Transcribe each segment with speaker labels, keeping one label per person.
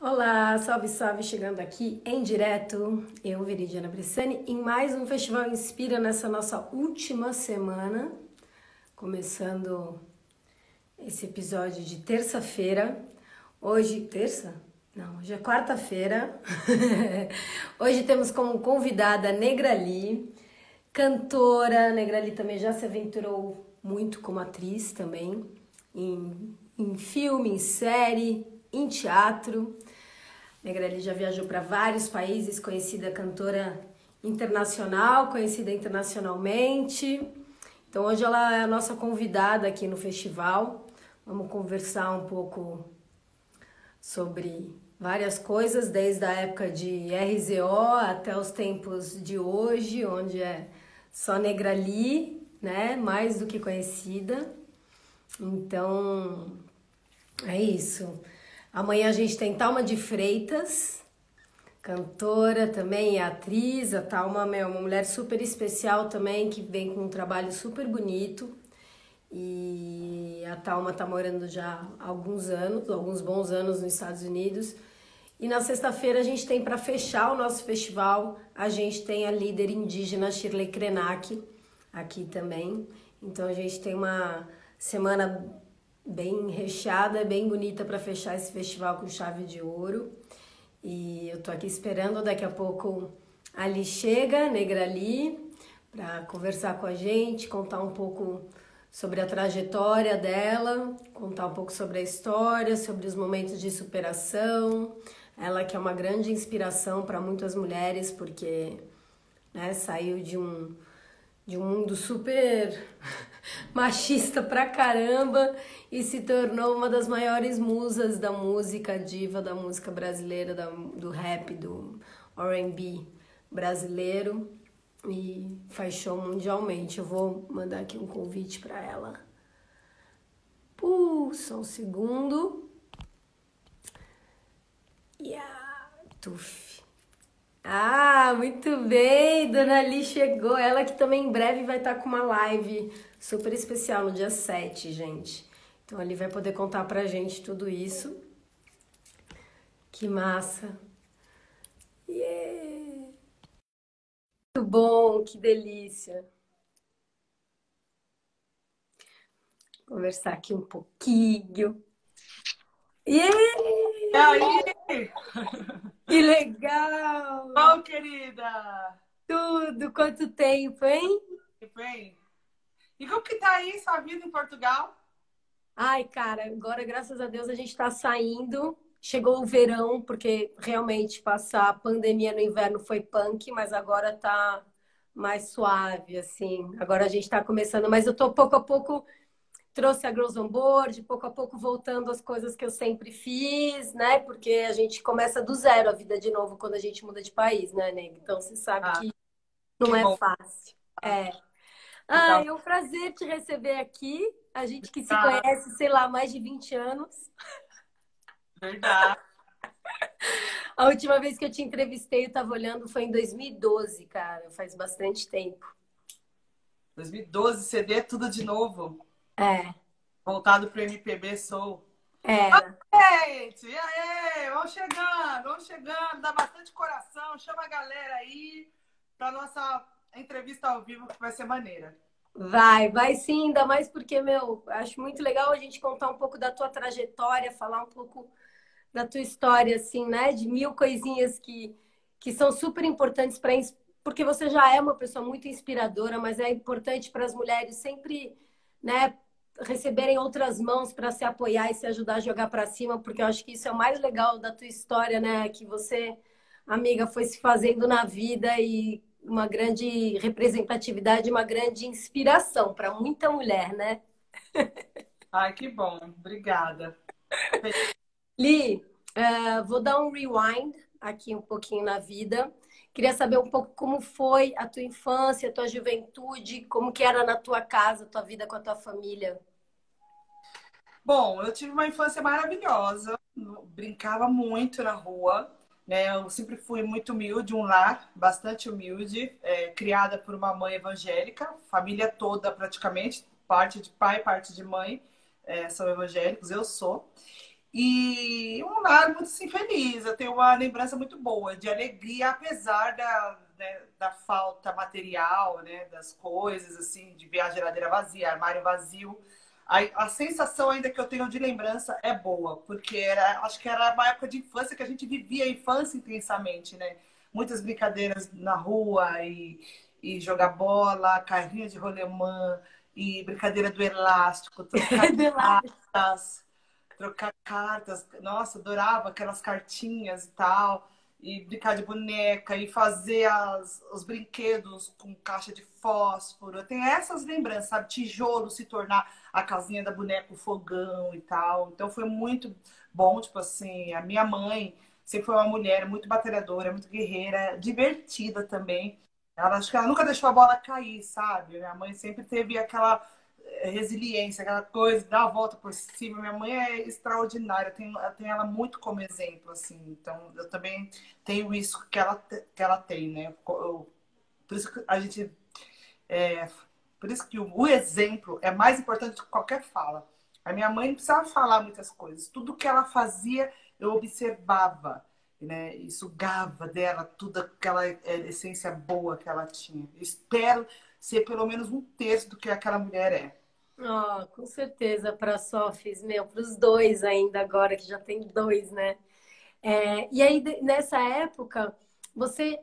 Speaker 1: Olá, salve, salve, chegando aqui em direto, eu, Veridiana Bressani, em mais um Festival Inspira nessa nossa última semana, começando esse episódio de terça-feira. Hoje, terça? Não, hoje é quarta-feira. hoje temos como convidada Negra Lee, cantora. Negra Lee também já se aventurou muito como atriz também, em, em filme, em série, em teatro. Negrelli já viajou para vários países, conhecida cantora internacional, conhecida internacionalmente. Então hoje ela é a nossa convidada aqui no festival. Vamos conversar um pouco sobre várias coisas, desde a época de RZO até os tempos de hoje, onde é só Negrali, né? Mais do que conhecida. Então, é isso. Amanhã a gente tem Talma de Freitas, cantora também atriz. A Talma é uma mulher super especial também, que vem com um trabalho super bonito. E a Talma está morando já há alguns anos, alguns bons anos nos Estados Unidos. E na sexta-feira a gente tem para fechar o nosso festival, a gente tem a líder indígena Shirley Krenak aqui também. Então a gente tem uma semana bem recheada, bem bonita para fechar esse festival com chave de ouro. E eu tô aqui esperando, daqui a pouco Ali chega, Negra Ali, para conversar com a gente, contar um pouco sobre a trajetória dela, contar um pouco sobre a história, sobre os momentos de superação. Ela que é uma grande inspiração para muitas mulheres, porque né, saiu de um, de um mundo super machista pra caramba e se tornou uma das maiores musas da música diva, da música brasileira, da, do rap, do R&B brasileiro e faz show mundialmente. Eu vou mandar aqui um convite para ela. Só um segundo. Yeah, tuf. Ah, muito bem, Dona Ali chegou. Ela que também em breve vai estar com uma live super especial no dia 7, gente. Então ali vai poder contar pra gente tudo isso. Que massa. Yeah. Muito bom, que delícia. Conversar aqui um pouquinho.
Speaker 2: Yeah! Aí?
Speaker 1: Que legal!
Speaker 2: Bom, querida!
Speaker 1: Tudo! Quanto tempo, hein?
Speaker 2: Tempo, hein? E como que tá aí sua vida em Portugal?
Speaker 1: Ai, cara, agora, graças a Deus, a gente tá saindo. Chegou o verão, porque realmente passar a pandemia no inverno foi punk, mas agora tá mais suave, assim. Agora a gente tá começando, mas eu tô pouco a pouco trouxe a Girls on Board, pouco a pouco voltando às coisas que eu sempre fiz, né? Porque a gente começa do zero a vida de novo quando a gente muda de país, né, Neg? Então você sabe ah, que não que é bom. fácil. É. Ah, é um prazer te receber aqui. A gente que se ah. conhece, sei lá, mais de 20 anos.
Speaker 2: Verdade.
Speaker 1: A última vez que eu te entrevistei, eu estava olhando, foi em 2012, cara. Faz bastante tempo.
Speaker 2: 2012, CD é tudo de novo.
Speaker 1: É.
Speaker 2: Voltado pro MPB Soul.
Speaker 1: É.
Speaker 2: gente, e aí? Vamos chegando, vamos chegando. Dá bastante coração. Chama a galera aí para nossa entrevista ao vivo, que vai ser maneira.
Speaker 1: Vai, vai sim, ainda mais porque, meu, acho muito legal a gente contar um pouco da tua trajetória, falar um pouco da tua história, assim, né? De mil coisinhas que, que são super importantes para porque você já é uma pessoa muito inspiradora, mas é importante para as mulheres sempre, né, receberem outras mãos para se apoiar e se ajudar a jogar para cima, porque eu acho que isso é o mais legal da tua história, né? Que você, amiga, foi se fazendo na vida e uma grande representatividade, uma grande inspiração para muita mulher, né?
Speaker 2: Ai, que bom. Obrigada.
Speaker 1: Li, uh, vou dar um rewind aqui um pouquinho na vida. Queria saber um pouco como foi a tua infância, a tua juventude, como que era na tua casa, a tua vida com a tua família.
Speaker 2: Bom, eu tive uma infância maravilhosa, brincava muito na rua, né? Eu sempre fui muito humilde, um lar bastante humilde, é, criada por uma mãe evangélica, família toda praticamente, parte de pai, parte de mãe, é, são evangélicos, eu sou. E um lar muito assim, feliz. Eu tenho uma lembrança muito boa de alegria, apesar da, né, da falta material, né, das coisas, assim, de ver a geladeira vazia, armário vazio. A, a sensação ainda que eu tenho de lembrança é boa, porque era, acho que era uma época de infância que a gente vivia a infância intensamente, né? Muitas brincadeiras na rua e, e jogar bola, carrinho de rolemã e brincadeira do elástico, trocar cartas, trocar cartas. Nossa, adorava aquelas cartinhas e tal e brincar de boneca e fazer as, os brinquedos com caixa de fósforo. Tem essas lembranças, sabe? Tijolo se tornar a casinha da boneca, o fogão e tal. Então foi muito bom, tipo assim, a minha mãe sempre foi uma mulher muito batalhadora, muito guerreira, divertida também. Ela acho que ela nunca deixou a bola cair, sabe? Minha mãe sempre teve aquela resiliência, aquela coisa, dar a volta por cima. Minha mãe é extraordinária, eu tenho, eu tenho ela muito como exemplo, assim. Então, eu também tenho isso que ela, que ela tem, né? Eu, por isso que a gente... É, por isso que o, o, exemplo é mais importante do que qualquer fala. A minha mãe não precisava falar muitas coisas. Tudo que ela fazia, eu observava, né? E sugava dela toda aquela é, essência boa que ela tinha. Eu espero ser pelo menos um terço do que aquela mulher é.
Speaker 1: Oh, com certeza, para Sofis, meu, para os dois ainda agora, que já tem dois, né? É, e aí, nessa época, você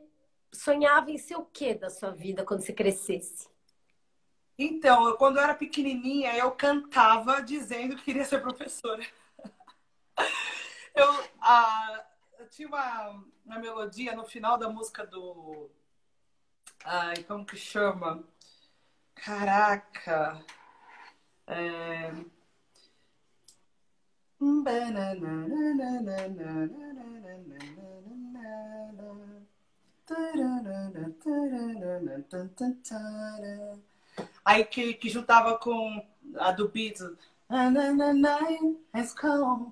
Speaker 1: sonhava em ser o que da sua vida quando você crescesse?
Speaker 2: Então, eu, quando eu era pequenininha, eu cantava dizendo que queria ser professora. Eu, a, eu tinha uma, uma melodia no final da música do. Ai, como que chama? Caraca! É... Aí que, que juntava com a do Beatles.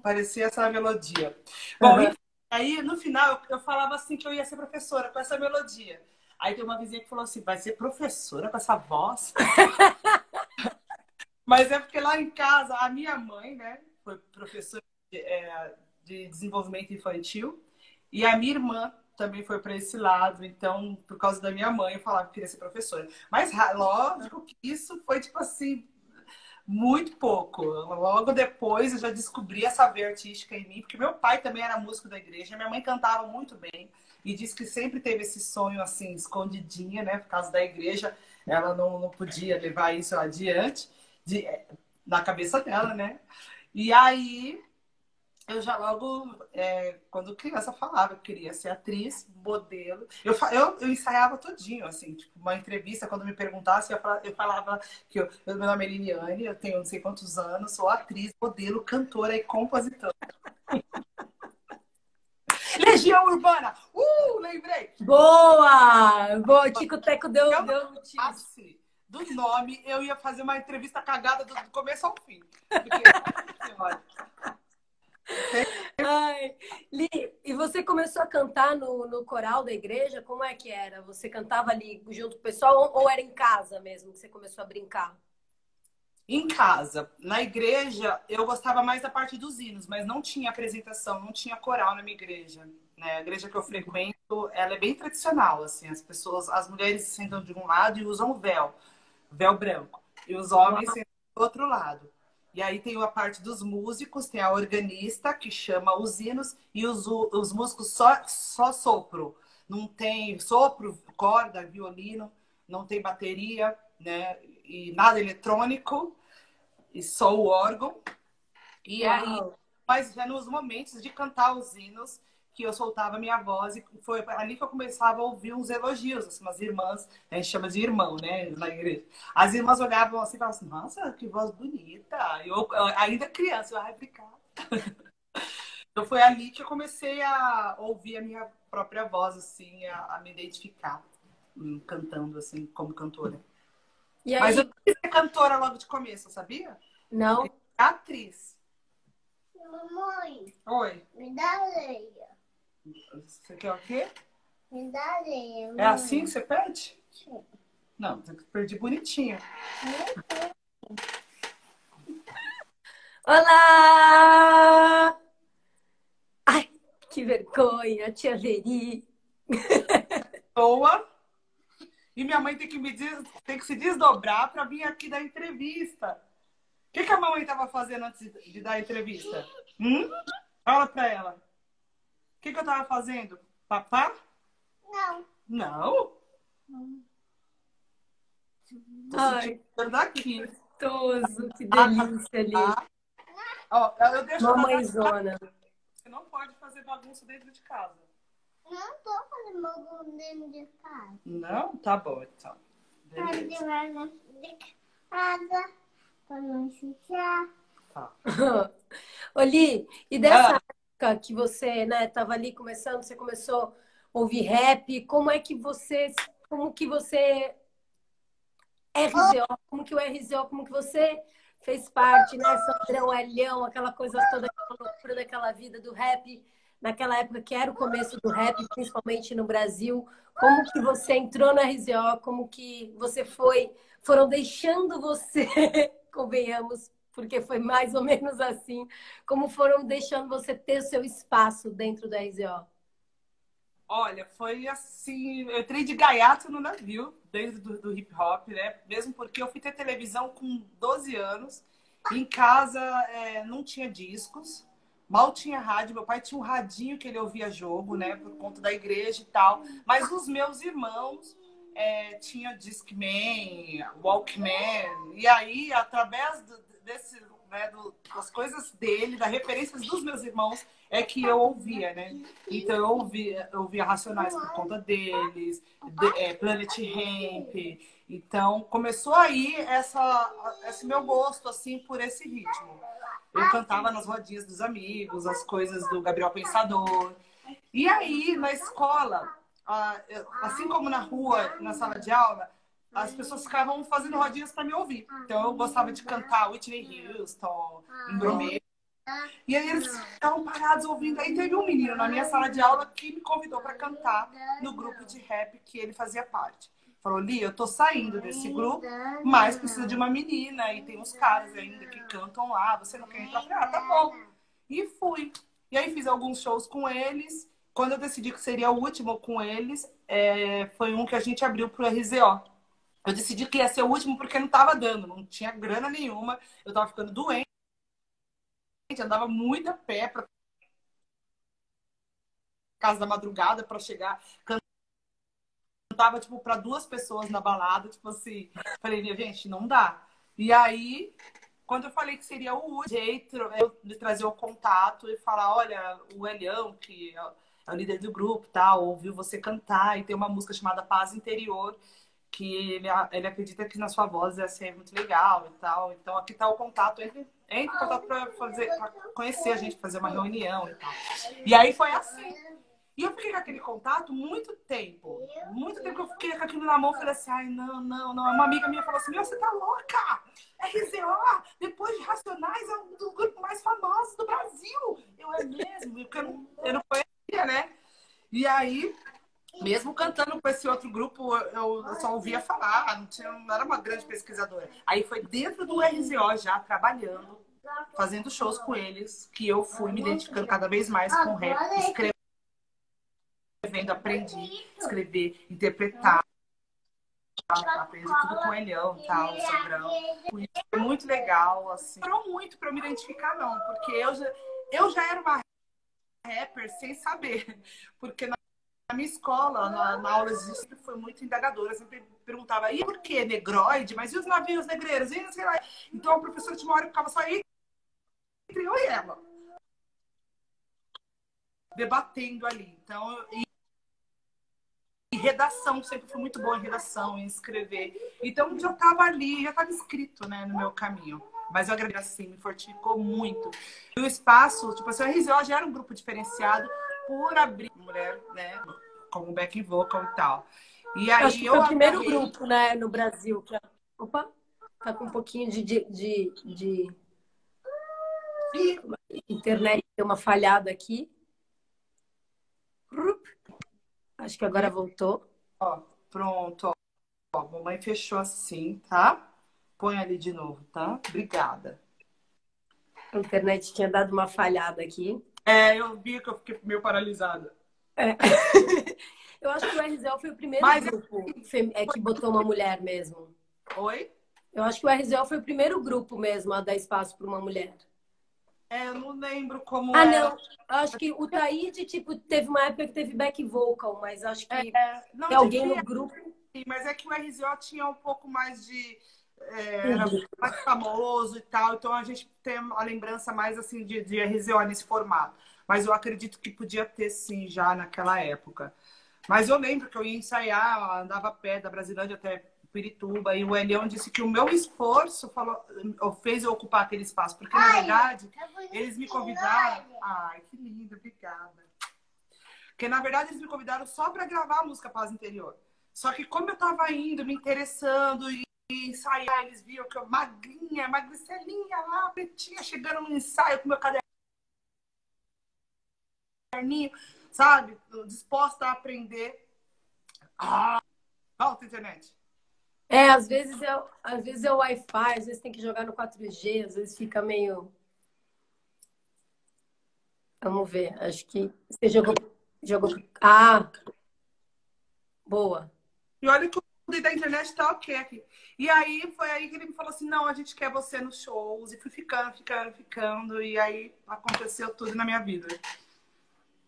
Speaker 2: Parecia essa melodia. Bom, uhum. aí no final eu, eu falava assim que eu ia ser professora com essa melodia. Aí tem uma vizinha que falou assim: vai ser professora com essa voz? Mas é porque lá em casa, a minha mãe, né, foi professora de, é, de desenvolvimento infantil e a minha irmã também foi para esse lado. Então, por causa da minha mãe, eu falava que queria ser professora. Mas, lógico que isso foi, tipo assim, muito pouco. Logo depois eu já descobri essa veia artística em mim, porque meu pai também era músico da igreja, minha mãe cantava muito bem e disse que sempre teve esse sonho assim, escondidinha, né? Por causa da igreja, ela não, não podia levar isso adiante de, na cabeça dela, né? E aí eu já logo, é, quando criança, falava que queria ser atriz, modelo. Eu, eu, eu ensaiava todinho, assim, tipo, uma entrevista, quando me perguntasse, eu falava, eu falava que eu, meu nome é Liliane, eu tenho não sei quantos anos, sou atriz, modelo, cantora e compositora. Legião Urbana! Uh, lembrei!
Speaker 1: Boa! Boa, Tico Teco deu, eu, deu
Speaker 2: assim, do nome, eu ia fazer uma entrevista cagada do, começo ao fim. Porque,
Speaker 1: Ai, Li, e você começou a cantar no, no coral da igreja? Como é que era? Você cantava ali junto com o pessoal ou, ou era em casa mesmo que você começou a brincar?
Speaker 2: Em casa. Na igreja, eu gostava mais da parte dos hinos, mas não tinha apresentação, não tinha coral na minha igreja. Né? A igreja que eu frequento, ela é bem tradicional, assim. As pessoas, as mulheres sentam de um lado e usam véu, véu branco. E os homens sentam do outro lado. E aí tem a parte dos músicos, tem a organista, que chama os hinos, e os, os músicos só, só sopro. Não tem sopro, corda, violino, não tem bateria, né? E nada eletrônico, e só o órgão. E aí, mas já nos momentos de cantar os hinos, que eu soltava minha voz e foi ali que eu começava a ouvir uns elogios, assim, umas irmãs, a gente chama de irmão, né, na igreja. As irmãs olhavam assim e falavam assim, nossa, que voz bonita. Eu, ainda criança, eu, ai, obrigada. Então foi ali que eu comecei a ouvir a minha própria voz, assim, a, a me identificar hum, cantando, assim, como cantora. Aí... Mas eu não quis ser cantora logo de começo, sabia?
Speaker 1: Não.
Speaker 2: Atriz.
Speaker 3: Mamãe.
Speaker 2: Oi.
Speaker 3: Me dá areia.
Speaker 2: Você quer o quê?
Speaker 3: Me dá areia.
Speaker 2: É assim que você pede?
Speaker 3: Sim.
Speaker 2: Não, tem que pedir bonitinho.
Speaker 1: Olá! Que vergonha, tia Veri.
Speaker 2: Boa. E minha mãe tem que, me des... tem que se desdobrar para vir aqui dar entrevista. O que, que a mamãe estava fazendo antes de dar a entrevista? Hum? Fala para ela. O que, que eu estava fazendo? Papá?
Speaker 3: Não.
Speaker 2: Não? Tô
Speaker 1: Ai,
Speaker 2: daqui.
Speaker 1: gostoso, que delícia ali.
Speaker 2: Ah, Ó, eu deixo
Speaker 1: Mamãezona.
Speaker 2: Você não pode fazer bagunça dentro de casa.
Speaker 3: Não tô fazendo bagulho dentro de casa.
Speaker 2: Não? Tá bom, então.
Speaker 3: Tá
Speaker 2: Beleza.
Speaker 3: de casa. Pra não sujar.
Speaker 2: Tá.
Speaker 1: Ô, Li, e dessa
Speaker 2: Ah.
Speaker 1: Que você, né, tava ali começando, você começou a ouvir rap, como é que você, como que você RZO, como que o RZO, como que você fez parte, né, Sandrão, Elhão, aquela coisa toda, aquela loucura daquela vida do rap, naquela época que era o começo do rap, principalmente no Brasil, como que você entrou no RZO, como que você foi, foram deixando você, convenhamos, porque foi mais ou menos assim, como foram deixando você ter seu espaço dentro do RZO?
Speaker 2: Olha, foi assim, eu entrei de gaiato no navio, dentro do, do hip hop, né? Mesmo porque eu fui ter televisão com 12 anos, em casa é, não tinha discos, mal tinha rádio, meu pai tinha um radinho que ele ouvia jogo, né? Por conta da igreja e tal, mas os meus irmãos é, tinha Discman, Walkman, e aí, através do- desse, né, do- das coisas dele, das referências dos meus irmãos, é que eu ouvia, né? Então eu ouvia, eu ouvia Racionais por conta deles, de- é, Planet Ramp. Então começou aí essa, esse meu gosto assim por esse ritmo. Eu cantava nas rodinhas dos amigos, as coisas do Gabriel Pensador. E aí na escola, assim como na rua, na sala de aula, as pessoas ficavam fazendo rodinhas para me ouvir. Então eu gostava de cantar Whitney Houston, Ingromê. E aí eles ficavam parados ouvindo. Aí teve um menino na minha sala de aula que me convidou para cantar no grupo de rap que ele fazia parte. Falou, Li, eu tô saindo desse grupo, mas precisa de uma menina e tem uns caras ainda que cantam lá. Você não quer entrar? Falei, ah, tá bom. E fui. E aí fiz alguns shows com eles. Quando eu decidi que seria o último com eles, é, foi um que a gente abriu pro RZO. Eu decidi que ia ser o último porque não tava dando, não tinha grana nenhuma. Eu tava ficando doente, andava muito a pé pra casa da madrugada para chegar. Cantava, tipo, para duas pessoas na balada, tipo assim. Falei, minha gente, não dá. E aí, quando eu falei que seria o último jeito, de trazer o contato e falar, olha, o Elião, que é o líder do grupo, tal, ouviu você cantar e tem uma música chamada Paz Interior, que ele, ele acredita que na sua voz ia ser muito legal e tal. Então aqui tá o contato, entre, entre em contato para fazer, pra conhecer a gente, fazer uma reunião e tal. E aí foi assim. E eu fiquei com aquele contato muito tempo. Muito tempo que eu fiquei com aquilo na mão. Falei assim, ai, não, não, não. Uma amiga minha falou assim, meu, você tá louca? RZO, depois de Racionais, é um dos grupos mais famosos do Brasil. Eu, é mesmo? Porque eu não, eu não conhecia, né? E aí, mesmo cantando com esse outro grupo, eu, só ouvia falar. Não, tinha, não era uma grande pesquisadora. Aí foi dentro do RZO já, trabalhando, fazendo shows com eles, que eu fui me identificando cada vez mais com rap, escrevendo aprendi a escrever, interpretar. Aprendi tudo com o Elhão, tal, o Sobrão. Foi muito legal, assim. Não muito pra eu me identificar, não, porque eu já, eu já era uma rapper sem saber. Porque na minha escola, na, na aula de foi muito indagadora. Eu sempre perguntava, e por que negroide? Mas e os navios negreiros? E sei lá. Então a professora tinha uma hora ficava só aí entre eu e ela. Debatendo ali. Então, e e redação, sempre fui muito boa em redação, em escrever. Então já estava ali, já estava escrito né, no meu caminho. Mas eu agradeço assim, me fortificou muito. E o espaço, tipo assim, o RZO já era um grupo diferenciado por abrir mulher, né? Como back vocal e tal. E aí
Speaker 1: Acho que foi
Speaker 2: eu
Speaker 1: o primeiro
Speaker 2: acabei-
Speaker 1: grupo, né, no Brasil. Que... Opa, tá com um pouquinho de, de, de, de internet, deu uma falhada aqui. Acho que agora voltou.
Speaker 2: Ó, pronto, ó. mamãe fechou assim, tá? Põe ali de novo, tá? Obrigada.
Speaker 1: A internet tinha dado uma falhada aqui.
Speaker 2: É, eu vi que eu fiquei meio paralisada.
Speaker 1: É. eu acho que o RZO foi o primeiro
Speaker 2: Mas-
Speaker 1: grupo é, que botou uma mulher mesmo.
Speaker 2: Oi?
Speaker 1: Eu acho que o RZO foi o primeiro grupo mesmo a dar espaço para uma mulher.
Speaker 2: É, eu não lembro como
Speaker 1: Ah,
Speaker 2: era.
Speaker 1: não. Eu acho que o Taíde, tipo, teve uma época que teve back vocal, mas acho que
Speaker 2: É, não
Speaker 1: tem alguém no grupo.
Speaker 2: sim, mas é que o RZO tinha um pouco mais de. É, era mais famoso e tal, então a gente tem a lembrança mais assim de, de RZO nesse formato. Mas eu acredito que podia ter sim já naquela época. Mas eu lembro que eu ia ensaiar, andava a pé da Brasilândia até Pirituba, e o Elião disse que o meu esforço falou, fez eu ocupar aquele espaço, porque na verdade
Speaker 3: Tá bonitinho,
Speaker 2: Eles me convidaram. Ai, que lindo, obrigada. Porque na verdade eles me convidaram só para gravar a música Paz Interior. Só que como eu tava indo, me interessando e, e ensaiar, eles viram que eu magrinha, magricelinha lá, pretinha, chegando no ensaio com meu caderninho, sabe? Disposta a aprender. Ah, volta internet.
Speaker 1: É, às vezes é, às vezes é o Wi-Fi, às vezes tem que jogar no 4G, às vezes fica meio. Vamos ver, acho que você jogou. jogou... Ah! Boa.
Speaker 2: E olha que mundo da internet tá ok aqui. E aí foi aí que ele me falou assim: não, a gente quer você nos shows. E fui ficando, ficando, ficando. E aí aconteceu tudo na minha vida.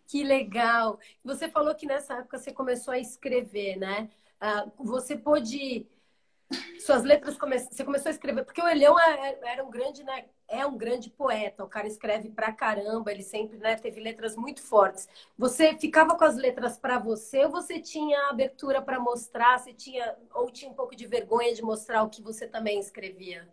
Speaker 1: Que legal! Você falou que nessa época você começou a escrever, né? Ah, você pôde. Suas letras come... você começou a escrever, porque o Elião é- era um grande, né? É um grande poeta. O cara escreve pra caramba, ele sempre, né, teve letras muito fortes. Você ficava com as letras pra você ou você tinha abertura pra mostrar? Você tinha ou tinha um pouco de vergonha de mostrar o que você também escrevia?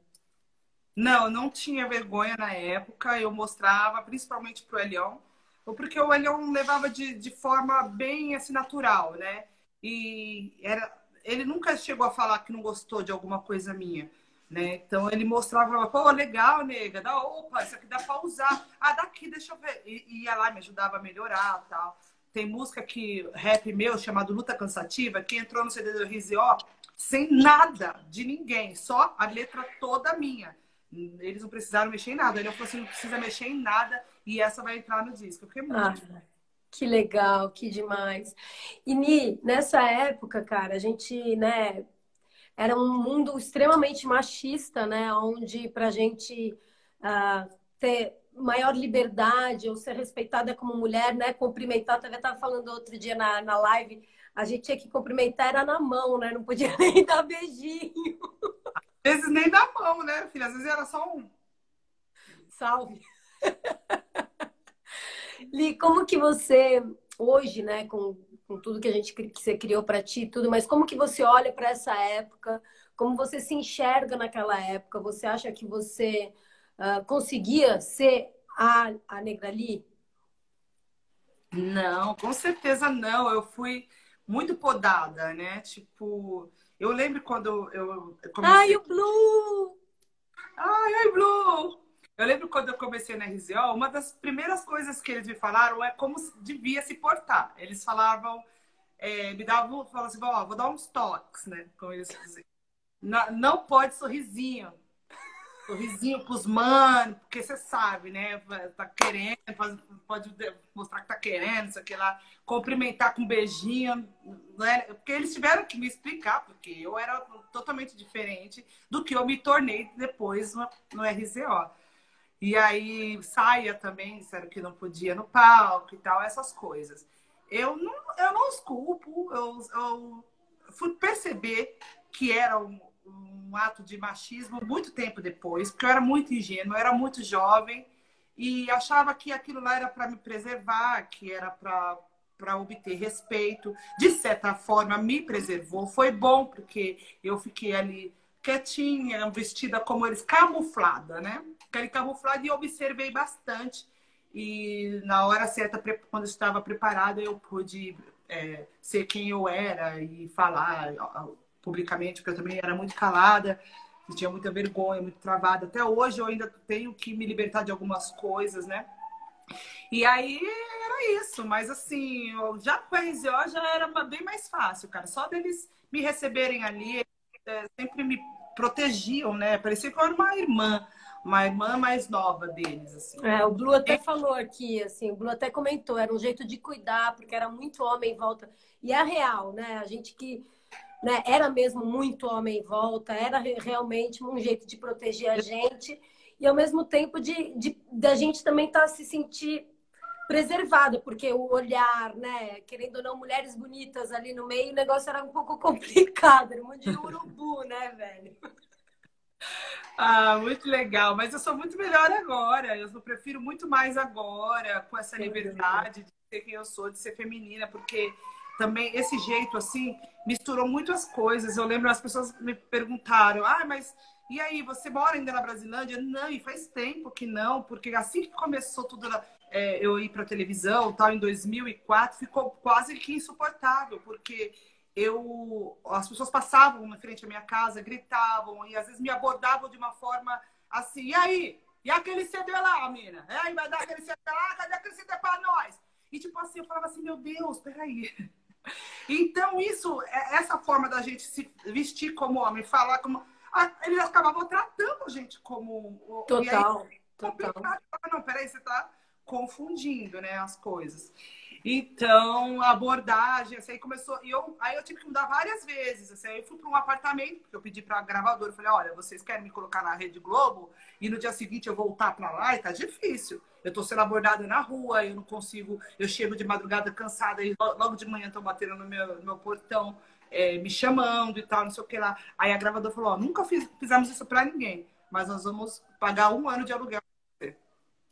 Speaker 2: Não, não tinha vergonha na época. Eu mostrava, principalmente pro Elião. Porque o Elião levava de, de forma bem assim, natural, né? E era, ele nunca chegou a falar que não gostou de alguma coisa minha. Né? Então ele mostrava, pô, legal, nega, dá, opa, isso aqui dá pra usar. Ah, daqui, deixa eu ver. E ia lá, me ajudava a melhorar tal. Tem música que, rap meu, chamado Luta Cansativa, que entrou no CD do RZO sem nada de ninguém, só a letra toda minha. Eles não precisaram mexer em nada. Ele falou assim, não precisa mexer em nada e essa vai entrar no disco. Eu fiquei muito.
Speaker 1: Ah, que legal, que demais. E Ni, nessa época, cara, a gente, né, era um mundo extremamente machista, né, onde pra gente ah, ter maior liberdade ou ser respeitada como mulher, né, cumprimentar, até estava falando outro dia na, na live, a gente tinha que cumprimentar era na mão, né, não podia nem dar beijinho.
Speaker 2: Às vezes nem da mão, né, filha? Às vezes era só um.
Speaker 1: Salve. Li, como que você hoje, né, com, com tudo que a gente que você criou para ti, e tudo, mas como que você olha para essa época? Como você se enxerga naquela época? Você acha que você ah, conseguia ser a, a Negra Li?
Speaker 2: Não, com certeza não. Eu fui muito podada, né? Tipo, eu lembro quando eu eu comecei.
Speaker 1: Ai, o Blue!
Speaker 2: Ai, ai, Blue! Eu lembro quando eu comecei na RZO, uma das primeiras coisas que eles me falaram é como devia se portar. Eles falavam, é, me davam, falavam assim, ó, vou dar uns toques, né? Como eles diziam. Não, não pode sorrisinho. Sorrisinho pros manos, porque você sabe, né? Tá querendo, pode- mostrar que tá querendo, isso aqui lá. Cumprimentar com beijinho, né? Porque eles tiveram que me explicar, porque eu era totalmente diferente do que eu me tornei depois no, no RZO. E aí, saia também, disseram que não podia no palco e tal, essas coisas. Eu não, eu não os culpo, eu, eu fui perceber que era um, um ato de machismo muito tempo depois, porque eu era muito ingênua, eu era muito jovem e achava que aquilo lá era para me preservar, que era para obter respeito. De certa forma, me preservou. Foi bom, porque eu fiquei ali quietinha, vestida como eles, camuflada, né? Aquele camuflado e observei bastante. E na hora certa, quando estava preparada, eu pude é, ser quem eu era e falar publicamente, porque eu também era muito calada, tinha muita vergonha, muito travada. Até hoje eu ainda tenho que me libertar de algumas coisas, né? E aí era isso, mas assim, eu- já com o RZO já era bem mais fácil, cara. Só deles me receberem ali, é, sempre me protegiam, né? Parecia que eu era uma irmã. Uma irmã mais nova deles, assim.
Speaker 1: É, o Blue até falou aqui, assim, o Blue até comentou, era um jeito de cuidar, porque era muito homem em volta. E é real, né? A gente que né, era mesmo muito homem em volta, era realmente um jeito de proteger a gente e ao mesmo tempo de, de da gente também estar tá se sentir preservada, porque o olhar, né, querendo ou não, mulheres bonitas ali no meio, o negócio era um pouco complicado, era um monte de urubu, né, velho?
Speaker 2: Ah, muito legal. Mas eu sou muito melhor agora. Eu prefiro muito mais agora, com essa liberdade de ser quem eu sou, de ser feminina, porque também esse jeito assim misturou muito as coisas. Eu lembro as pessoas me perguntaram: "Ah, mas e aí, você mora ainda na Brasilândia?" Não, e faz tempo que não, porque assim que começou tudo é, eu ir para televisão, tal, em 2004, ficou quase que insuportável, porque eu as pessoas passavam na frente da minha casa, gritavam e às vezes me abordavam de uma forma assim, e aí? E aquele CD lá, mina? É, aí vai dar aquele CD lá, cadê aquele CD para nós? E tipo assim, eu falava assim, meu Deus, peraí. Então, isso, é, essa forma da gente se vestir como homem, falar como. Eles acabavam tratando a gente como.
Speaker 1: Total. Aí, total.
Speaker 2: Não, peraí, você tá confundindo né, as coisas. Então, a abordagem, assim, aí começou. E eu, aí eu tive que mudar várias vezes. Assim, aí eu fui para um apartamento, porque eu pedi para a gravadora. Eu falei: olha, vocês querem me colocar na Rede Globo e no dia seguinte eu voltar para lá? E tá difícil. Eu estou sendo abordada na rua, eu não consigo. Eu chego de madrugada cansada e logo de manhã estão batendo no meu, no meu portão, é, me chamando e tal, não sei o que lá. Aí a gravadora falou: ó, nunca fiz, fizemos isso para ninguém, mas nós vamos pagar um ano de aluguel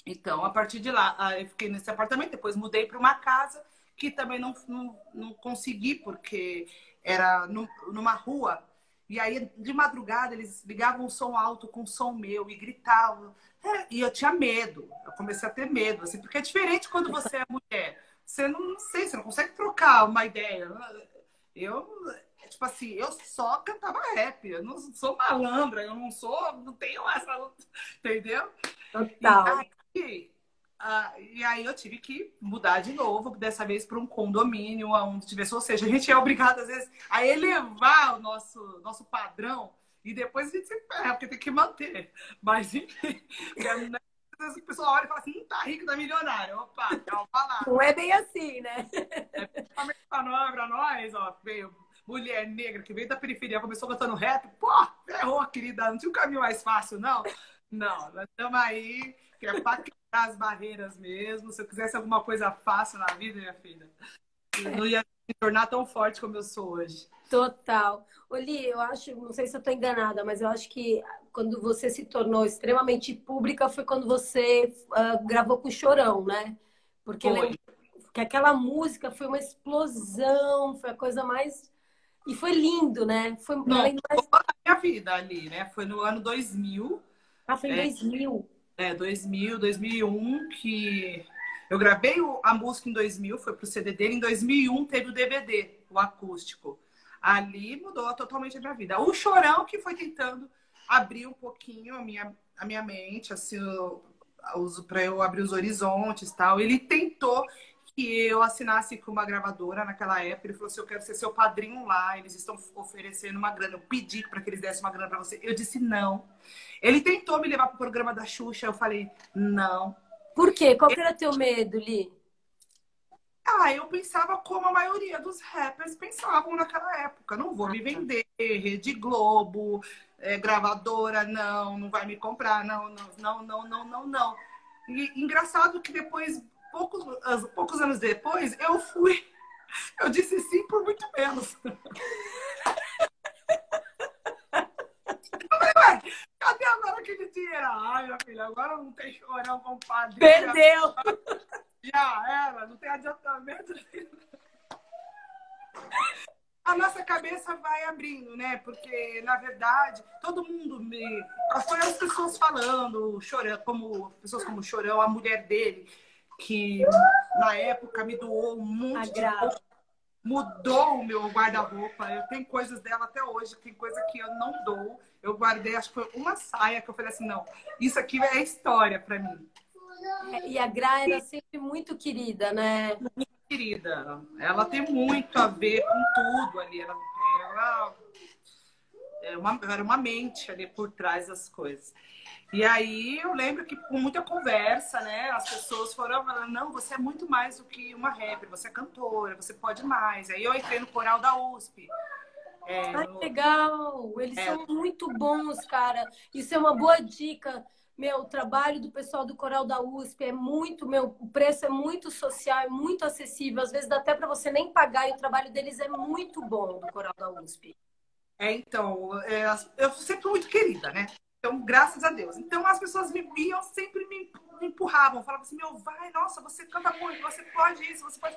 Speaker 2: então, a partir de lá, eu fiquei nesse apartamento, depois mudei para uma casa que também não, não, não consegui, porque era no, numa rua. E aí, de madrugada, eles ligavam o som alto com o som meu e gritavam. É, e eu tinha medo. Eu comecei a ter medo, assim, porque é diferente quando você é mulher. Você não, não sei, você não consegue trocar uma ideia. Eu, tipo assim, eu só cantava rap. Eu não sou malandra, eu não sou, não tenho essa, entendeu?
Speaker 1: Total.
Speaker 2: E, e, uh, e aí eu tive que mudar de novo, dessa vez para um condomínio onde tivesse, ou seja, a gente é obrigado às vezes a elevar o nosso, nosso padrão e depois a gente se ferra, porque tem que manter. Mas enfim, às vezes a pessoa olha e fala assim, hum, tá rico, tá milionário. Opa, calma lá.
Speaker 1: Não é bem assim, né?
Speaker 2: É, principalmente pra nós, pra nós, ó, veio mulher negra que veio da periferia, começou cantando rap, pô, ferrou, querida, não tinha um caminho mais fácil, não. Não, nós estamos aí que é para quebrar as barreiras mesmo. Se eu quisesse alguma coisa fácil na vida, minha filha, eu não ia me tornar tão forte como eu sou hoje.
Speaker 1: Total. Oli, eu acho, não sei se eu estou enganada, mas eu acho que quando você se tornou extremamente pública foi quando você uh, gravou com o Chorão, né? Porque que aquela música foi uma explosão, foi a coisa mais. E foi lindo, né? Foi
Speaker 2: Não, mais... a minha vida ali, né? Foi no ano 2000.
Speaker 1: Ah, foi em é, 2000
Speaker 2: é, 2000, 2001, que eu gravei a música em 2000, foi pro CD dele. Em 2001 teve o DVD, o acústico. Ali mudou totalmente a minha vida. O Chorão que foi tentando abrir um pouquinho a minha, a minha mente, assim, para eu abrir os horizontes tal. Ele tentou que eu assinasse com uma gravadora naquela época. Ele falou assim: Eu quero ser seu padrinho lá. Eles estão oferecendo uma grana. Eu pedi para que eles dessem uma grana para você. Eu disse não. Ele tentou me levar para o programa da Xuxa. Eu falei: Não.
Speaker 1: Por quê? Qual que era teu medo, Li?
Speaker 2: Ah, eu pensava como a maioria dos rappers pensavam naquela época. Não vou me ah, tá. vender, Rede Globo, é, gravadora, não, não vai me comprar, não, não, não, não, não, não, não. E engraçado que depois poucos, poucos anos depois, eu fui. Eu disse sim por muito menos. cadê agora aquele dinheiro? Ai, minha filha, agora não tem chorão, compadre.
Speaker 1: Perdeu!
Speaker 2: Já era, não tem adiantamento. A nossa cabeça vai abrindo, né? Porque, na verdade, todo mundo me. Foi as pessoas falando, chorando, como pessoas como Chorão, a mulher dele que na época me doou um monte de roupa, mudou o meu guarda-roupa. Eu tenho coisas dela até hoje, tem coisa que eu não dou. Eu guardei, acho que foi uma saia que eu falei assim, não, isso aqui é história para mim.
Speaker 1: É, e a Gra era sempre muito querida, né?
Speaker 2: Muito querida. Ela tem muito a ver com tudo ali. Ela, ela é uma, era uma mente ali por trás das coisas. E aí eu lembro que com muita conversa, né, as pessoas foram falando, não, você é muito mais do que uma rapper, você é cantora, você pode mais. Aí eu entrei no coral da USP.
Speaker 1: É, Ai, no... legal! Eles é... são muito bons, cara. Isso é uma boa dica. Meu, o trabalho do pessoal do Coral da USP é muito, meu, o preço é muito social, é muito acessível. Às vezes dá até para você nem pagar e o trabalho deles é muito bom do Coral da USP.
Speaker 2: É, então, é, eu sempre fui muito querida, né? Então, graças a Deus. Então, as pessoas me viam, sempre me, empurravam, falavam assim: meu, vai, nossa, você canta muito, você pode isso, você pode.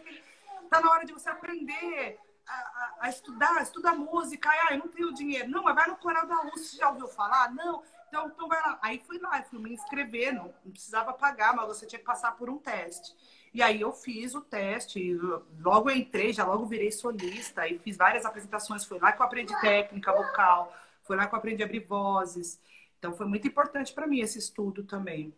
Speaker 2: Tá na hora de você aprender a, a, a estudar, estuda música. Ai, não tenho dinheiro. Não, mas vai no coral da USP, já ouviu falar? Não. Então, então vai lá. Aí fui lá, fui me inscrever, não, não precisava pagar, mas você tinha que passar por um teste. E aí eu fiz o teste, logo entrei, já logo virei solista e fiz várias apresentações. Foi lá que eu aprendi técnica vocal, foi lá que eu aprendi a abrir vozes. Então foi muito importante para mim esse estudo também.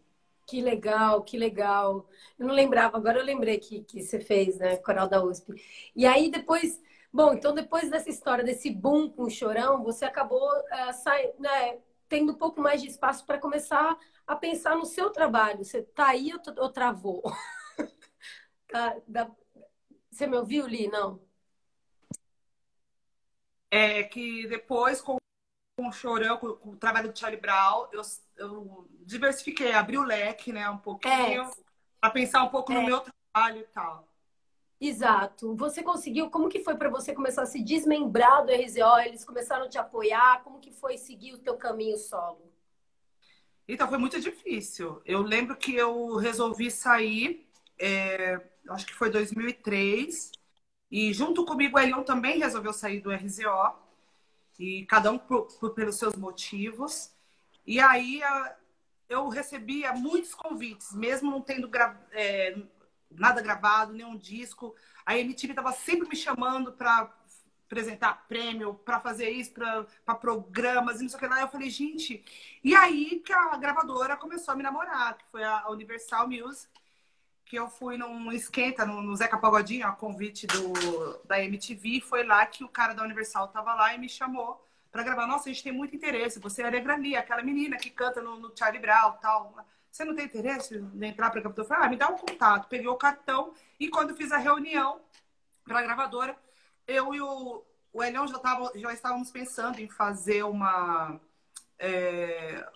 Speaker 1: Que legal, que legal. Eu não lembrava, agora eu lembrei que, que você fez, né, Coral da USP. E aí depois, bom, então depois dessa história, desse boom com o Chorão, você acabou sai, né, tendo um pouco mais de espaço para começar a pensar no seu trabalho. Você tá aí ou, ou travou? Tá, da... Você me ouviu, Li? Não?
Speaker 2: É que depois, com, com o Chorão, com, o trabalho do Charlie Brown, eu, eu diversifiquei, abri o leque, né, um pouquinho, é. para pensar um pouco é. no meu trabalho e tal.
Speaker 1: Exato. Você conseguiu? Como que foi para você começar a se desmembrar do RZO? Eles começaram a te apoiar? Como que foi seguir o teu caminho solo?
Speaker 2: Então, foi muito difícil. Eu lembro que eu resolvi sair é, acho que foi 2003. E junto comigo, o Elion também resolveu sair do RZO. E cada um por, por, pelos seus motivos. E aí eu recebia muitos convites, mesmo não tendo gra é, nada gravado, nenhum disco. A MTV estava sempre me chamando para apresentar prêmio, para fazer isso, para programas e não sei o que lá. Eu falei, gente. E aí que a gravadora começou a me namorar, que foi a Universal Music que eu fui num esquenta no, no Zeca Pagodinho, a convite do, da MTV. Foi lá que o cara da Universal tava lá e me chamou para gravar. Nossa, a gente tem muito interesse. Você é a Negra aquela menina que canta no, no Charlie Brown tal. Você não tem interesse de entrar para a gravadora? Eu falei, ah, me dá um contato. Peguei o cartão e quando fiz a reunião para a gravadora, eu e o, o Elion já, tava, já estávamos pensando em fazer uma. É,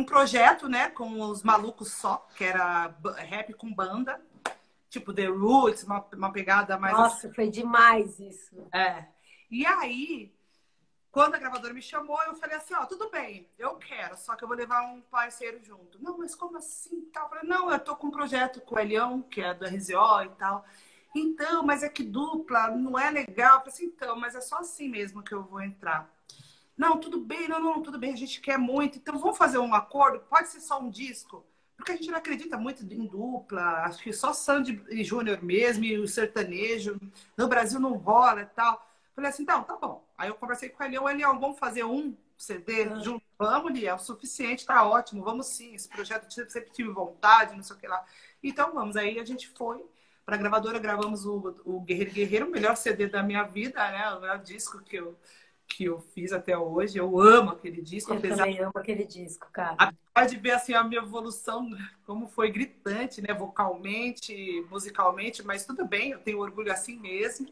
Speaker 2: um projeto, né, com os malucos só, que era rap com banda, tipo The Roots, uma, uma pegada mais.
Speaker 1: Nossa, assim. foi demais isso.
Speaker 2: É. E aí, quando a gravadora me chamou, eu falei assim: ó, tudo bem, eu quero, só que eu vou levar um parceiro junto. Não, mas como assim? Tal? Eu falei, não, eu tô com um projeto com o Elião, que é do RZO e tal. Então, mas é que dupla não é legal. Eu falei assim, então, mas é só assim mesmo que eu vou entrar. Não, tudo bem, não, não, tudo bem, a gente quer muito. Então vamos fazer um acordo? Pode ser só um disco? Porque a gente não acredita muito em dupla, acho que só Sandy e Júnior mesmo, e o sertanejo. No Brasil não rola e tal. Falei assim, então, tá bom. Aí eu conversei com ele, o Elião, vamos fazer um CD ah. junto? Vamos, Lia, é o suficiente, tá ótimo, vamos sim. Esse projeto sempre tive vontade, não sei o que lá. Então vamos. Aí a gente foi para a gravadora, gravamos o, o Guerreiro Guerreiro, o melhor CD da minha vida, né? O melhor disco que eu que eu fiz até hoje. Eu amo aquele disco.
Speaker 1: Eu apesar, também amo aquele disco, cara.
Speaker 2: Apesar de ver assim, a minha evolução, como foi gritante, né? Vocalmente, musicalmente, mas tudo bem, eu tenho orgulho assim mesmo.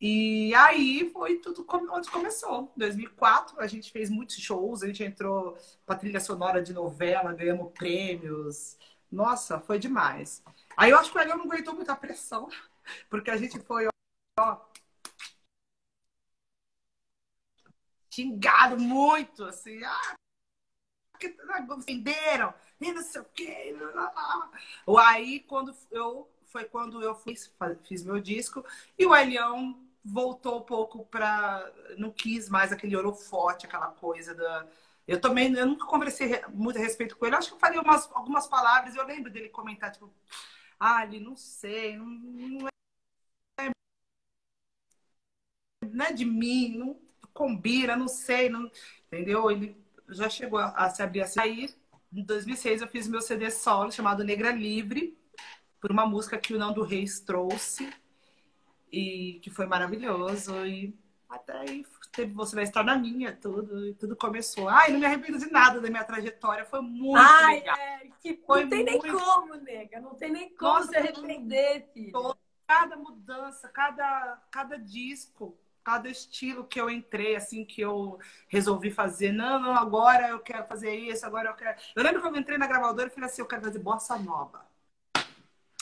Speaker 2: E aí foi tudo onde começou. Em 2004, a gente fez muitos shows, a gente entrou para trilha sonora de novela, ganhamos prêmios. Nossa, foi demais. Aí eu acho que o Eliel não aguentou muita pressão, porque a gente foi, ó, xingado muito, assim, ah, que venderam, e não sei o quê. Ou aí, quando eu, foi quando eu fiz, fiz meu disco, e o Elião voltou um pouco para não quis mais aquele holofote, aquela coisa da. Eu também, eu nunca conversei muito a respeito com ele. acho que eu falei umas, algumas palavras eu lembro dele comentar, tipo, ah, ele não sei, não, não é, não é de mim, não combina, não sei, não... entendeu? Ele já chegou a se abrir assim. Aí, em 2006, eu fiz meu CD solo chamado Negra Livre, por uma música que o Nando Reis trouxe e que foi maravilhoso. E Até aí teve você vai estar na minha, tudo, e tudo começou. Ai, não me arrependo de nada da minha trajetória, foi muito
Speaker 1: Ai,
Speaker 2: legal.
Speaker 1: É, que
Speaker 2: Foi
Speaker 1: não tem
Speaker 2: muito-
Speaker 1: nem como, nega. Não tem nem como
Speaker 2: Nossa,
Speaker 1: se arrepender, filho.
Speaker 2: Cada mudança, cada, cada disco, cada estilo que eu entrei, assim, que eu resolvi fazer. Não, não, agora eu quero fazer isso, agora eu quero. Eu lembro quando eu entrei na gravadora e falei assim: eu quero fazer bossa nova.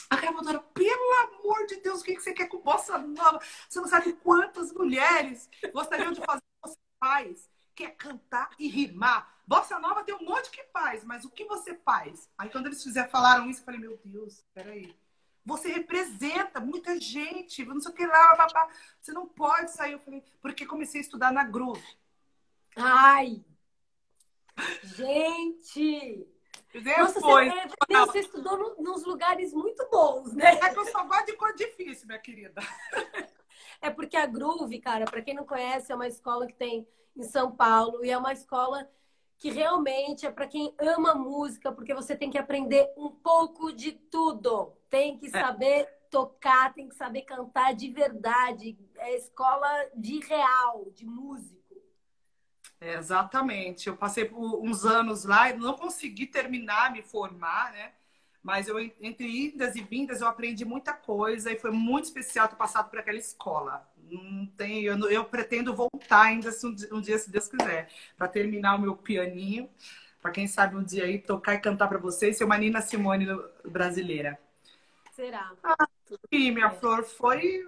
Speaker 2: A gravadora, pelo amor de Deus, o que que você quer com bossa nova? Você não sabe quantas mulheres gostariam de fazer o que você faz, que é cantar e rimar. Bossa nova tem um monte que faz, mas o que você faz? Aí quando eles fizeram, falaram isso, eu falei, meu Deus, peraí. Você representa muita gente, não sei o que lá, papá. Você não pode sair. Eu falei, porque comecei a estudar na Groove.
Speaker 1: Ai! Gente! Nossa,
Speaker 2: Depois,
Speaker 1: você, é, meu, você estudou no- nos lugares muito bons, né?
Speaker 2: é que eu só gosto de cor difícil, minha querida.
Speaker 1: É porque a Groove, cara, para quem não conhece, é uma escola que tem em São Paulo e é uma escola que realmente é para quem ama música, porque você tem que aprender um pouco de tudo. Tem que saber tocar, tem que saber cantar de verdade. É escola de real, de músico.
Speaker 2: É, exatamente. Eu passei por uns anos lá e não consegui terminar, me formar, né? Mas eu, entre idas e vindas, eu aprendi muita coisa e foi muito especial ter passado por aquela escola. Não tem, eu, eu pretendo voltar ainda se um, um dia, se Deus quiser, para terminar o meu pianinho, para quem sabe um dia aí tocar e cantar para vocês, ser uma Nina Simone brasileira.
Speaker 1: Será?
Speaker 2: E minha flor foi,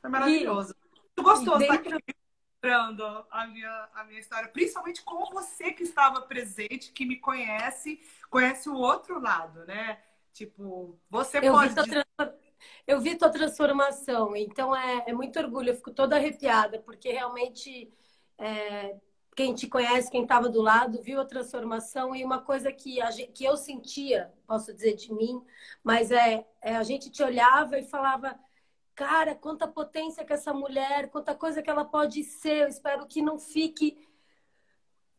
Speaker 2: foi maravilhoso. Muito gostoso
Speaker 1: e
Speaker 2: estar
Speaker 1: dentro-
Speaker 2: aqui lembrando a minha, a minha história, principalmente com você que estava presente, que me conhece, conhece o outro lado, né? Tipo, você
Speaker 1: Eu
Speaker 2: pode
Speaker 1: vi,
Speaker 2: dizer,
Speaker 1: eu vi tua transformação, então é, é muito orgulho, eu fico toda arrepiada, porque realmente é, quem te conhece, quem estava do lado, viu a transformação e uma coisa que, gente, que eu sentia, posso dizer de mim, mas é, é a gente te olhava e falava, cara, quanta potência que essa mulher, quanta coisa que ela pode ser, eu espero que não fique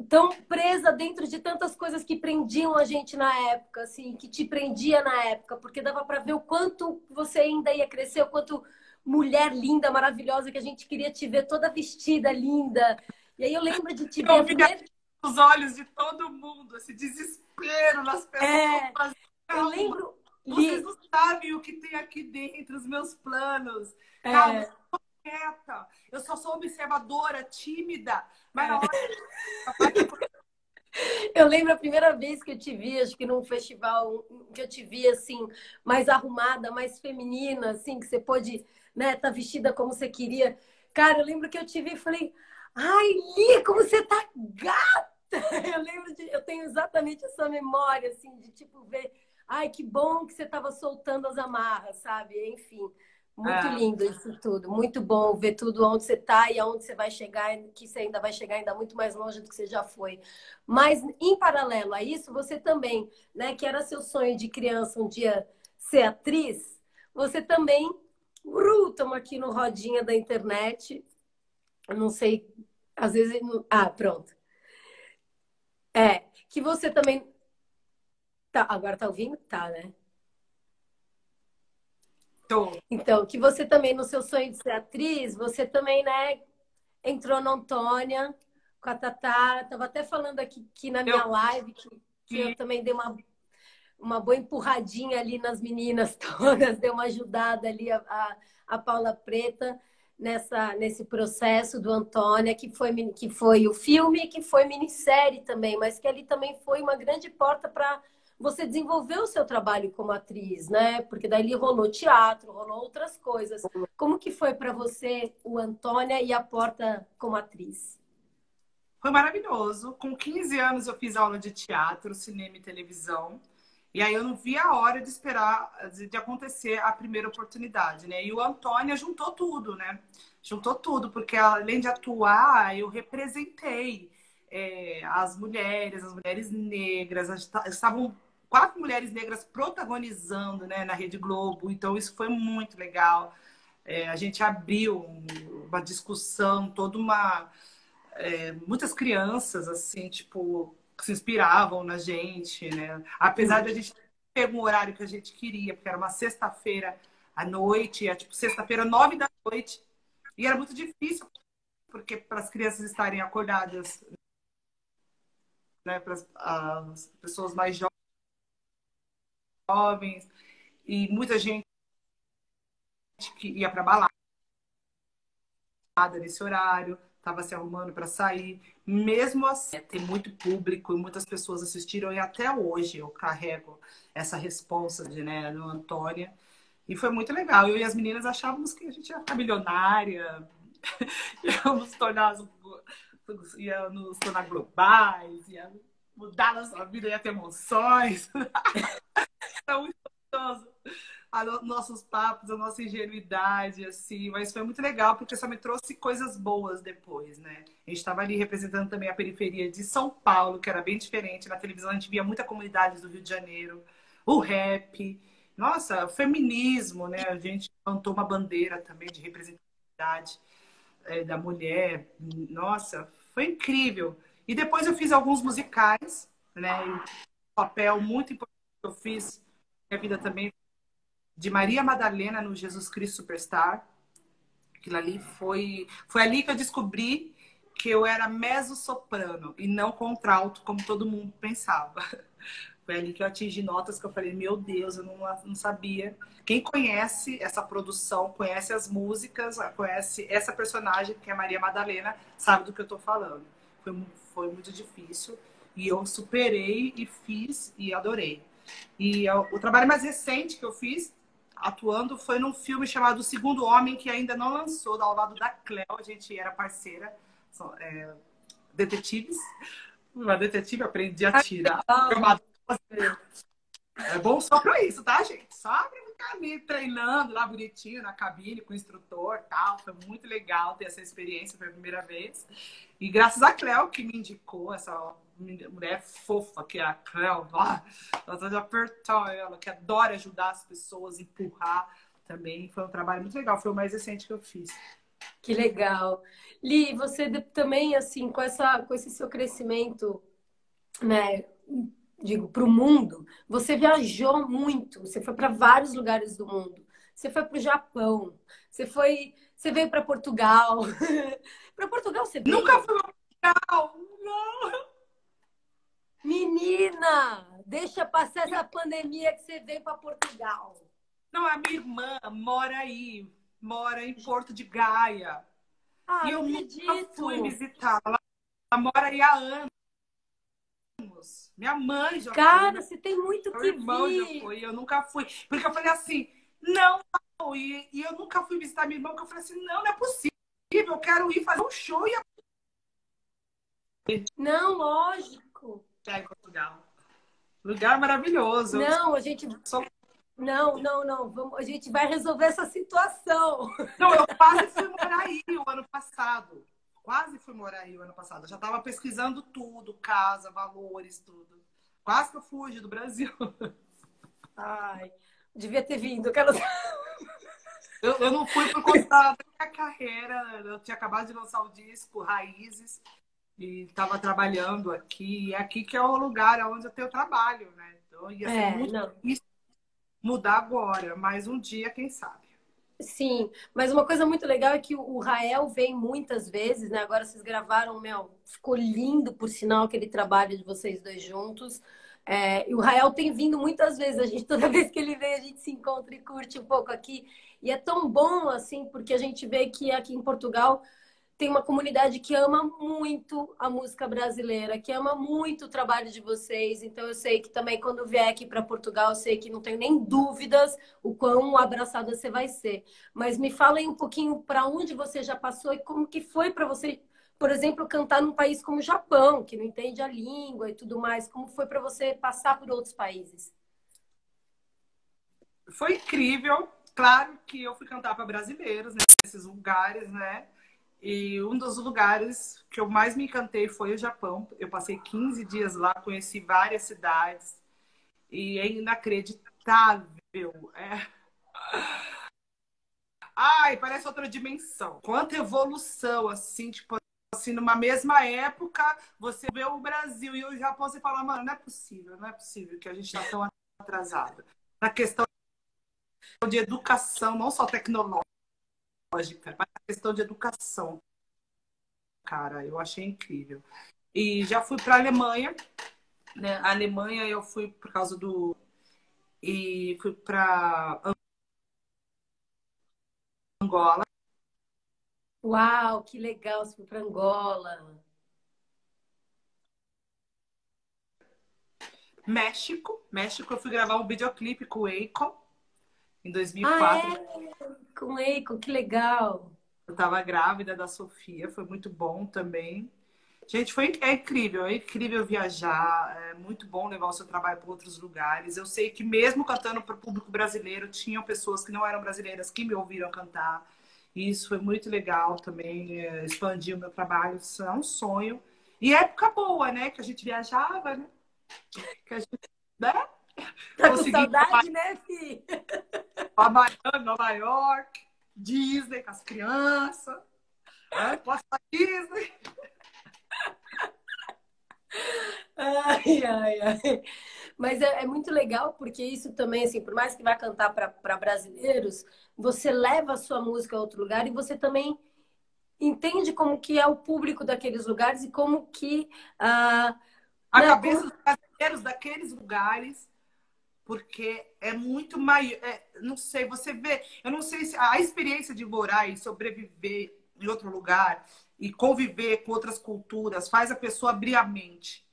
Speaker 1: tão presa dentro de tantas coisas que prendiam a gente na época, assim, que te prendia na época, porque dava para ver o quanto você ainda ia crescer, o quanto mulher linda, maravilhosa, que a gente queria te ver toda vestida, linda. E aí eu lembro de te ver.
Speaker 2: Eu
Speaker 1: a
Speaker 2: vi
Speaker 1: primeira-
Speaker 2: os olhos de todo mundo, esse desespero nas pessoas.
Speaker 1: É, eu lembro.
Speaker 2: Vocês não sabem o que tem aqui dentro, os meus planos.
Speaker 1: é,
Speaker 2: Calma, quieta. Eu só sou observadora, tímida. Mas na hora
Speaker 1: Eu lembro a primeira vez que eu te vi, acho que num festival, que eu te vi assim, mais arrumada, mais feminina, assim, que você pôde, né, tá vestida como você queria. Cara, eu lembro que eu te vi e falei, ai, Lia, como você tá gata! Eu lembro de, eu tenho exatamente essa memória, assim, de tipo ver, ai, que bom que você tava soltando as amarras, sabe? Enfim. Muito
Speaker 2: É.
Speaker 1: lindo isso tudo, muito bom ver tudo onde você está e aonde você vai chegar, que você ainda vai chegar ainda muito mais longe do que você já foi. Mas em paralelo a isso, você também, né, que era seu sonho de criança um dia ser atriz, você também, uh, estamos aqui no rodinha da internet. Eu não sei, às vezes, ah, pronto. É, que você também tá, agora tá ouvindo? Tá, né?
Speaker 2: Tô.
Speaker 1: Então, que você também, no seu sonho de ser atriz, você também, né, entrou na Antônia com a Tatá. Tava até falando aqui, aqui na minha
Speaker 2: Eu-
Speaker 1: live que, que eu também dei uma, uma boa empurradinha ali nas meninas todas, dei uma ajudada ali a, a, a Paula Preta nessa, nesse processo do Antônia, que foi, que foi o filme, que foi minissérie também, mas que ali também foi uma grande porta para você desenvolver o seu trabalho como atriz, né? Porque daí rolou teatro, rolou outras coisas. Como que foi para você o Antônia e a porta como atriz?
Speaker 2: Foi maravilhoso. Com 15 anos eu fiz aula de teatro, cinema e televisão. E aí eu não vi a hora de esperar de, acontecer a primeira oportunidade, né? E o Antônia juntou tudo, né? Juntou tudo, porque além de atuar, eu representei é, as mulheres, as mulheres negras, as- estavam quatro mulheres negras protagonizando, né, na Rede Globo. Então isso foi muito legal. É, a gente abriu uma discussão, toda uma é, muitas crianças, assim, tipo, se inspiravam na gente, né? Apesar de a gente ter um horário que a gente queria, porque era uma sexta-feira à noite, é tipo sexta-feira, nove da noite, e era muito difícil porque para as crianças estarem acordadas, né, para as pessoas mais jovens, e muita gente que ia para balada nesse horário, estava se arrumando para sair. Mesmo assim, tem muito público e muitas pessoas assistiram e até hoje eu carrego essa responsa de né, no Antônia. E foi muito legal. Eu e as meninas achávamos que a gente ia ficar milionária, íamos tornar, ia nos tornar globais, ia mudar nossa vida, ia ter emoções. é muito gostoso a no, nossos papos, a nossa ingenuidade, assim, mas foi muito legal porque só me trouxe coisas boas depois, né? A gente estava ali representando também a periferia de São Paulo, que era bem diferente. Na televisão a gente via muita comunidade do Rio de Janeiro, o rap, nossa, o feminismo, né? A gente plantou uma bandeira também de representatividade é, da mulher. Nossa, foi incrível. E depois eu fiz alguns musicais, né? Um papel muito importante que eu fiz minha vida também de Maria Madalena no Jesus Cristo Superstar. Aquilo ali foi. Foi ali que eu descobri que eu era mezzo-soprano e não contralto, como todo mundo pensava. Foi ali que eu atingi notas que eu falei, meu Deus, eu não, não sabia. Quem conhece essa produção, conhece as músicas, conhece essa personagem, que é Maria Madalena, sabe do que eu estou falando. Foi, foi muito difícil. E eu superei e fiz e adorei. E o trabalho mais recente que eu fiz atuando foi num filme chamado O Segundo Homem, que ainda não lançou, ao lado da Cleo, a gente era parceira, é, detetives. Uma detetive aprendi a tirar. É bom só pra isso, tá, gente? Só pra ficar ali treinando lá bonitinho na cabine com o instrutor tal. Foi muito legal ter essa experiência, foi a primeira vez. E graças a Cleo que me indicou essa mulher fofa que é a Cleo, ela de apertar ela, que adora ajudar as pessoas, empurrar também. Foi um trabalho muito legal, foi o mais recente que eu fiz.
Speaker 1: Que legal. Li, você também, assim, com, essa, com esse seu crescimento, né, digo, para o mundo, você viajou muito, você foi para vários lugares do mundo. Você foi para o Japão, você foi, você veio para Portugal. para Portugal você veio?
Speaker 2: Nunca fui para Portugal, não.
Speaker 1: Menina, deixa passar essa pandemia que você veio para Portugal.
Speaker 2: Não, a minha irmã mora aí, mora em Porto de Gaia.
Speaker 1: Ah,
Speaker 2: e eu
Speaker 1: acredito.
Speaker 2: nunca fui visitar. Ela, ela mora aí há anos. Minha mãe já
Speaker 1: Cara,
Speaker 2: foi.
Speaker 1: você tem muito
Speaker 2: Meu
Speaker 1: que
Speaker 2: irmão
Speaker 1: vir.
Speaker 2: já foi. Eu nunca fui. Porque eu falei assim, não, não. E, e eu nunca fui visitar minha irmã, porque eu falei assim, não, não é possível. Eu quero ir fazer um show e
Speaker 1: Não, lógico.
Speaker 2: Em Portugal. Lugar maravilhoso.
Speaker 1: Não, a gente.
Speaker 2: Só-
Speaker 1: Não, não, não. Vamos... A gente vai resolver essa situação.
Speaker 2: Não, eu quase fui morar aí o ano passado. Quase fui morar aí o ano passado. Eu já estava pesquisando tudo, casa, valores, tudo. Quase que eu fugi do Brasil.
Speaker 1: Ai, devia ter vindo. Quero...
Speaker 2: Eu, eu não fui por conta da minha carreira. Eu tinha acabado de lançar o disco Raízes e estava trabalhando aqui. E aqui que é o lugar onde eu tenho trabalho, né? Então ia ser
Speaker 1: É,
Speaker 2: muito
Speaker 1: não.
Speaker 2: difícil mudar agora, mas um dia, quem sabe.
Speaker 1: Sim, mas uma coisa muito legal é que o Rael vem muitas vezes, né? Agora vocês gravaram, meu, ficou lindo, por sinal, aquele trabalho de vocês dois juntos. É, e o Rael tem vindo muitas vezes, a gente, toda vez que ele vem, a gente se encontra e curte um pouco aqui. E é tão bom, assim, porque a gente vê que aqui em Portugal tem uma comunidade que ama muito a música brasileira, que ama muito o trabalho de vocês. Então eu sei que também quando vier aqui para Portugal, eu sei que não tenho nem dúvidas o quão abraçada você vai ser. Mas me fala aí um pouquinho para onde você já passou e como que foi para você, por exemplo, cantar num país como o Japão, que não entende a língua e tudo mais. Como foi para você passar por outros países?
Speaker 2: Foi incrível. Claro que eu fui cantar para brasileiros né, nesses lugares, né? E um dos lugares que eu mais me encantei foi o Japão. Eu passei 15 dias lá, conheci várias cidades e é inacreditável. É... Ai, parece outra dimensão. Quanta evolução, assim, tipo assim, numa mesma época, você vê o Brasil e o Japão, você fala, mano, não é possível, não é possível que a gente tá tão atrasado. Na questão de educação, não só tecnológica, mas a questão de educação. cara. Eu achei incrível. E já fui para a Alemanha. Né? A Alemanha eu fui por causa do. E fui para Angola.
Speaker 1: Uau, que legal, você foi para Angola.
Speaker 2: México. México, eu fui gravar um videoclipe com o Akon em 2004. Ah,
Speaker 1: é? Com o Akon, que legal.
Speaker 2: Eu tava grávida da Sofia, foi muito bom também. Gente, foi é incrível, é incrível viajar, é muito bom levar o seu trabalho para outros lugares. Eu sei que mesmo cantando para o público brasileiro, tinham pessoas que não eram brasileiras que me ouviram cantar. E isso foi muito legal também, é, expandir o meu trabalho, isso é um sonho. E época boa, né? Que a gente viajava, né? Que a gente, né?
Speaker 1: Tá com saudade, né, Fih?
Speaker 2: Nova, Nova York, Disney com as crianças. Né? Posso falar Disney?
Speaker 1: Ai, ai, ai. Mas é, é, muito legal porque isso também, assim, por mais que vá cantar para brasileiros, você leva a sua música a outro lugar e você também entende como que é o público daqueles lugares e como que
Speaker 2: uh, a né, cabeça como... dos brasileiros daqueles lugares porque é muito maior. É, não sei, você vê, eu não sei se a experiência de morar e sobreviver em outro lugar e conviver com outras culturas faz a pessoa abrir a mente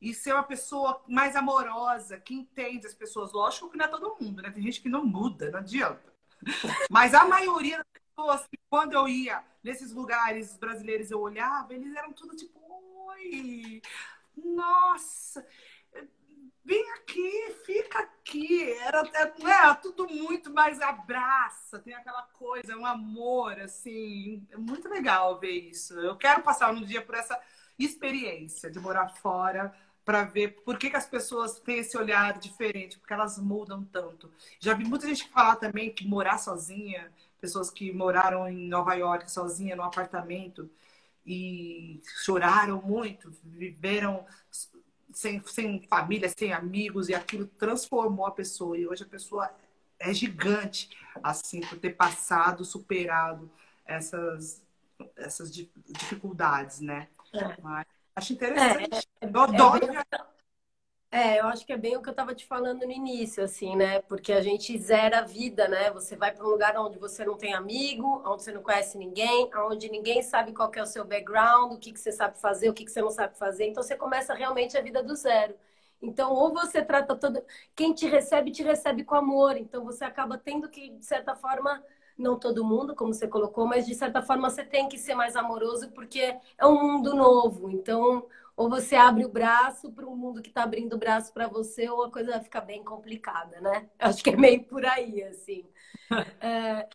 Speaker 2: e ser uma pessoa mais amorosa, que entende as pessoas. Lógico que não é todo mundo, né? Tem gente que não muda, não adianta. Mas a maioria das pessoas, quando eu ia nesses lugares brasileiros, eu olhava, eles eram tudo tipo, oi, nossa, vem aqui, fica aqui. Era, é, tudo muito mais abraça, tem aquela coisa, um amor, assim. É muito legal ver isso. Eu quero passar um dia por essa experiência de morar fora para ver por que, que as pessoas têm esse olhar diferente, porque elas mudam tanto. Já vi muita gente falar também que morar sozinha, pessoas que moraram em Nova York sozinha, no apartamento, e choraram muito, viveram sem, sem família, sem amigos, e aquilo transformou a pessoa. E hoje a pessoa é gigante, assim, por ter passado, superado essas, essas dificuldades, né? É. Mas acho interessante. É, é, eu adoro. É bem...
Speaker 1: É, eu acho que é bem o que eu estava te falando no início, assim, né? Porque a gente zera a vida, né? Você vai para um lugar onde você não tem amigo, onde você não conhece ninguém, onde ninguém sabe qual é o seu background, o que, que você sabe fazer, o que, que você não sabe fazer. Então você começa realmente a vida do zero. Então, ou você trata todo. Quem te recebe, te recebe com amor. Então você acaba tendo que, de certa forma, não todo mundo, como você colocou, mas de certa forma você tem que ser mais amoroso porque é um mundo novo. Então, ou você abre o braço para um mundo que está abrindo o braço para você, ou a coisa vai ficar bem complicada, né? Acho que é meio por aí, assim. é...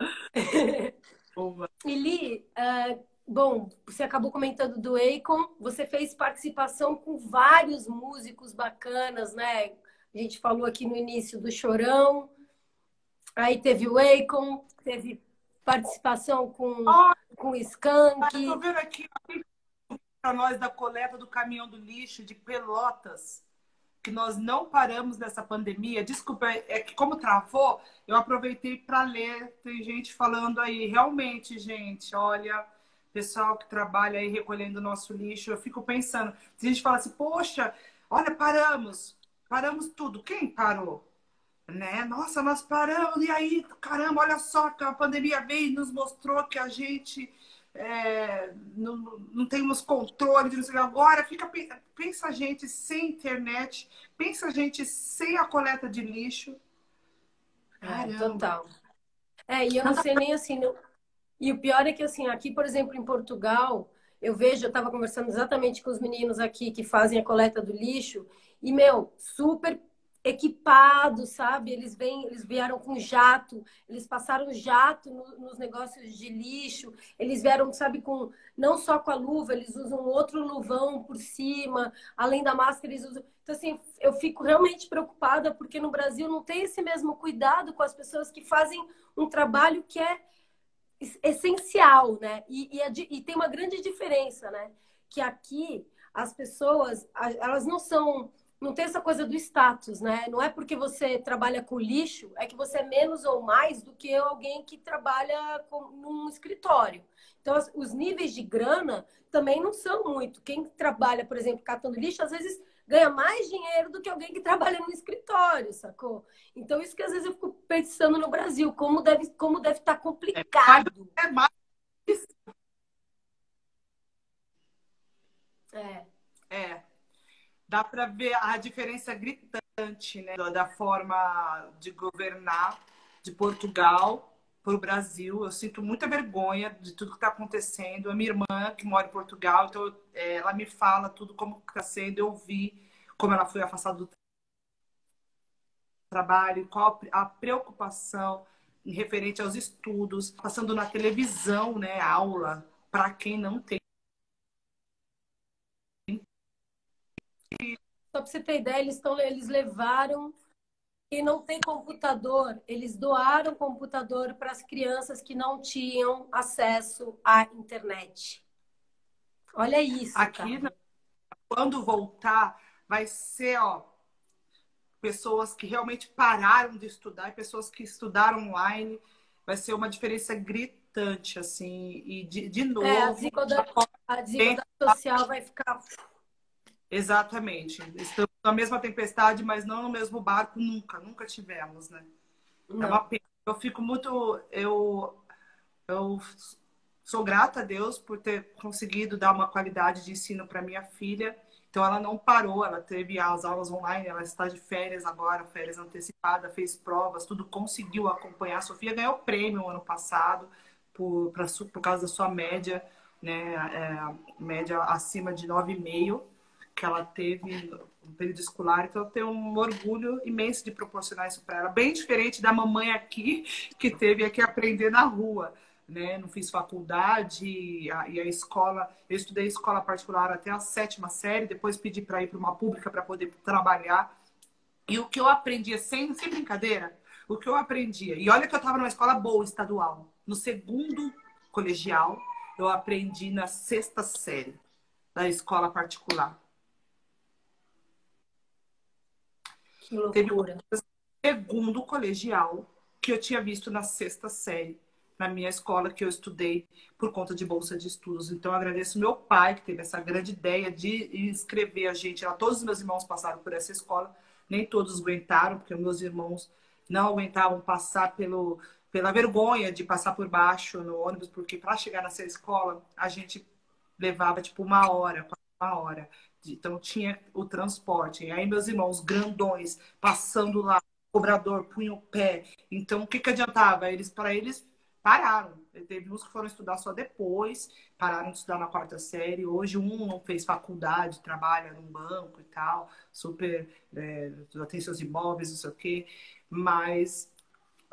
Speaker 1: Eli, é... bom, você acabou comentando do Akon, você fez participação com vários músicos bacanas, né? A gente falou aqui no início do Chorão, aí teve o Akon, teve participação com, oh, com o Skank.
Speaker 2: Estou vendo aqui, para nós da coleta do caminhão do lixo de Pelotas, que nós não paramos nessa pandemia. Desculpa, é que como travou, eu aproveitei para ler. Tem gente falando aí, realmente, gente, olha, pessoal que trabalha aí recolhendo nosso lixo, eu fico pensando, se a gente fala assim, poxa, olha, paramos, paramos tudo. Quem parou? Né? Nossa, nós paramos, e aí, caramba, olha só, que a pandemia veio e nos mostrou que a gente é, não, não temos controle de não sei agora fica pensa a gente sem internet pensa a gente sem a coleta de lixo.
Speaker 1: É, total. É e eu não sei nem assim não... e o pior é que assim aqui por exemplo em Portugal eu vejo eu estava conversando exatamente com os meninos aqui que fazem a coleta do lixo e meu super equipados, sabe? Eles vêm, eles vieram com jato, eles passaram jato no, nos negócios de lixo, eles vieram, sabe, com não só com a luva, eles usam outro luvão por cima, além da máscara eles usam. Então assim, eu fico realmente preocupada porque no Brasil não tem esse mesmo cuidado com as pessoas que fazem um trabalho que é essencial, né? E, e, e tem uma grande diferença, né? Que aqui as pessoas, elas não são não tem essa coisa do status, né? Não é porque você trabalha com lixo, é que você é menos ou mais do que alguém que trabalha com, num escritório. Então, os níveis de grana também não são muito. Quem trabalha, por exemplo, catando lixo, às vezes ganha mais dinheiro do que alguém que trabalha no escritório, sacou? Então, isso que às vezes eu fico pensando no Brasil, como deve, como deve estar tá complicado. É mais.
Speaker 2: É. É dá para ver a diferença gritante né, da forma de governar de Portugal para o Brasil. Eu sinto muita vergonha de tudo que está acontecendo. A minha irmã, que mora em Portugal, então é, ela me fala tudo como está sendo. Eu vi como ela foi afastada do trabalho, qual a preocupação referente aos estudos, passando na televisão, né, aula para quem não tem
Speaker 1: Só para você ter ideia, eles, tão, eles levaram. Quem não tem computador, eles doaram computador para as crianças que não tinham acesso à internet. Olha isso.
Speaker 2: Aqui, cara. quando voltar, vai ser, ó, pessoas que realmente pararam de estudar e pessoas que estudaram online. Vai ser uma diferença gritante, assim. E, de, de novo. É, a
Speaker 1: desigualdade, a desigualdade social vai ficar
Speaker 2: Exatamente. Estamos na mesma tempestade, mas não no mesmo barco nunca, nunca tivemos, né? Não. É uma pena. Eu fico muito. Eu, eu sou grata a Deus por ter conseguido dar uma qualidade de ensino para minha filha. Então ela não parou, ela teve as aulas online, ela está de férias agora, férias antecipada, fez provas, tudo conseguiu acompanhar. A Sofia ganhou prêmio ano passado por, pra, por causa da sua média, né? É, média acima de 9,5 que ela teve no período escolar, então eu tenho um orgulho imenso de proporcionar isso para ela. Bem diferente da mamãe aqui, que teve que aprender na rua. Né? Não fiz faculdade e a, e a escola, eu estudei escola particular até a sétima série, depois pedi para ir para uma pública para poder trabalhar. E o que eu aprendia, sem, sem brincadeira, o que eu aprendia, e olha que eu estava numa escola boa, estadual, no segundo colegial, eu aprendi na sexta série da escola particular.
Speaker 1: Que loucura.
Speaker 2: Teve segundo colegial que eu tinha visto na sexta série, na minha escola que eu estudei por conta de bolsa de estudos. Então, eu agradeço meu pai, que teve essa grande ideia de inscrever a gente. Todos os meus irmãos passaram por essa escola, nem todos aguentaram, porque meus irmãos não aguentavam passar pelo, pela vergonha de passar por baixo no ônibus, porque para chegar nessa escola a gente levava tipo uma hora, uma hora. Então tinha o transporte. E aí meus irmãos grandões passando lá, cobrador punha o pé. Então o que que adiantava? Eles para eles pararam. Teve uns que foram estudar só depois, pararam de estudar na quarta série. Hoje um não fez faculdade, trabalha num banco e tal, super é, tem seus imóveis, não sei o quê. Mas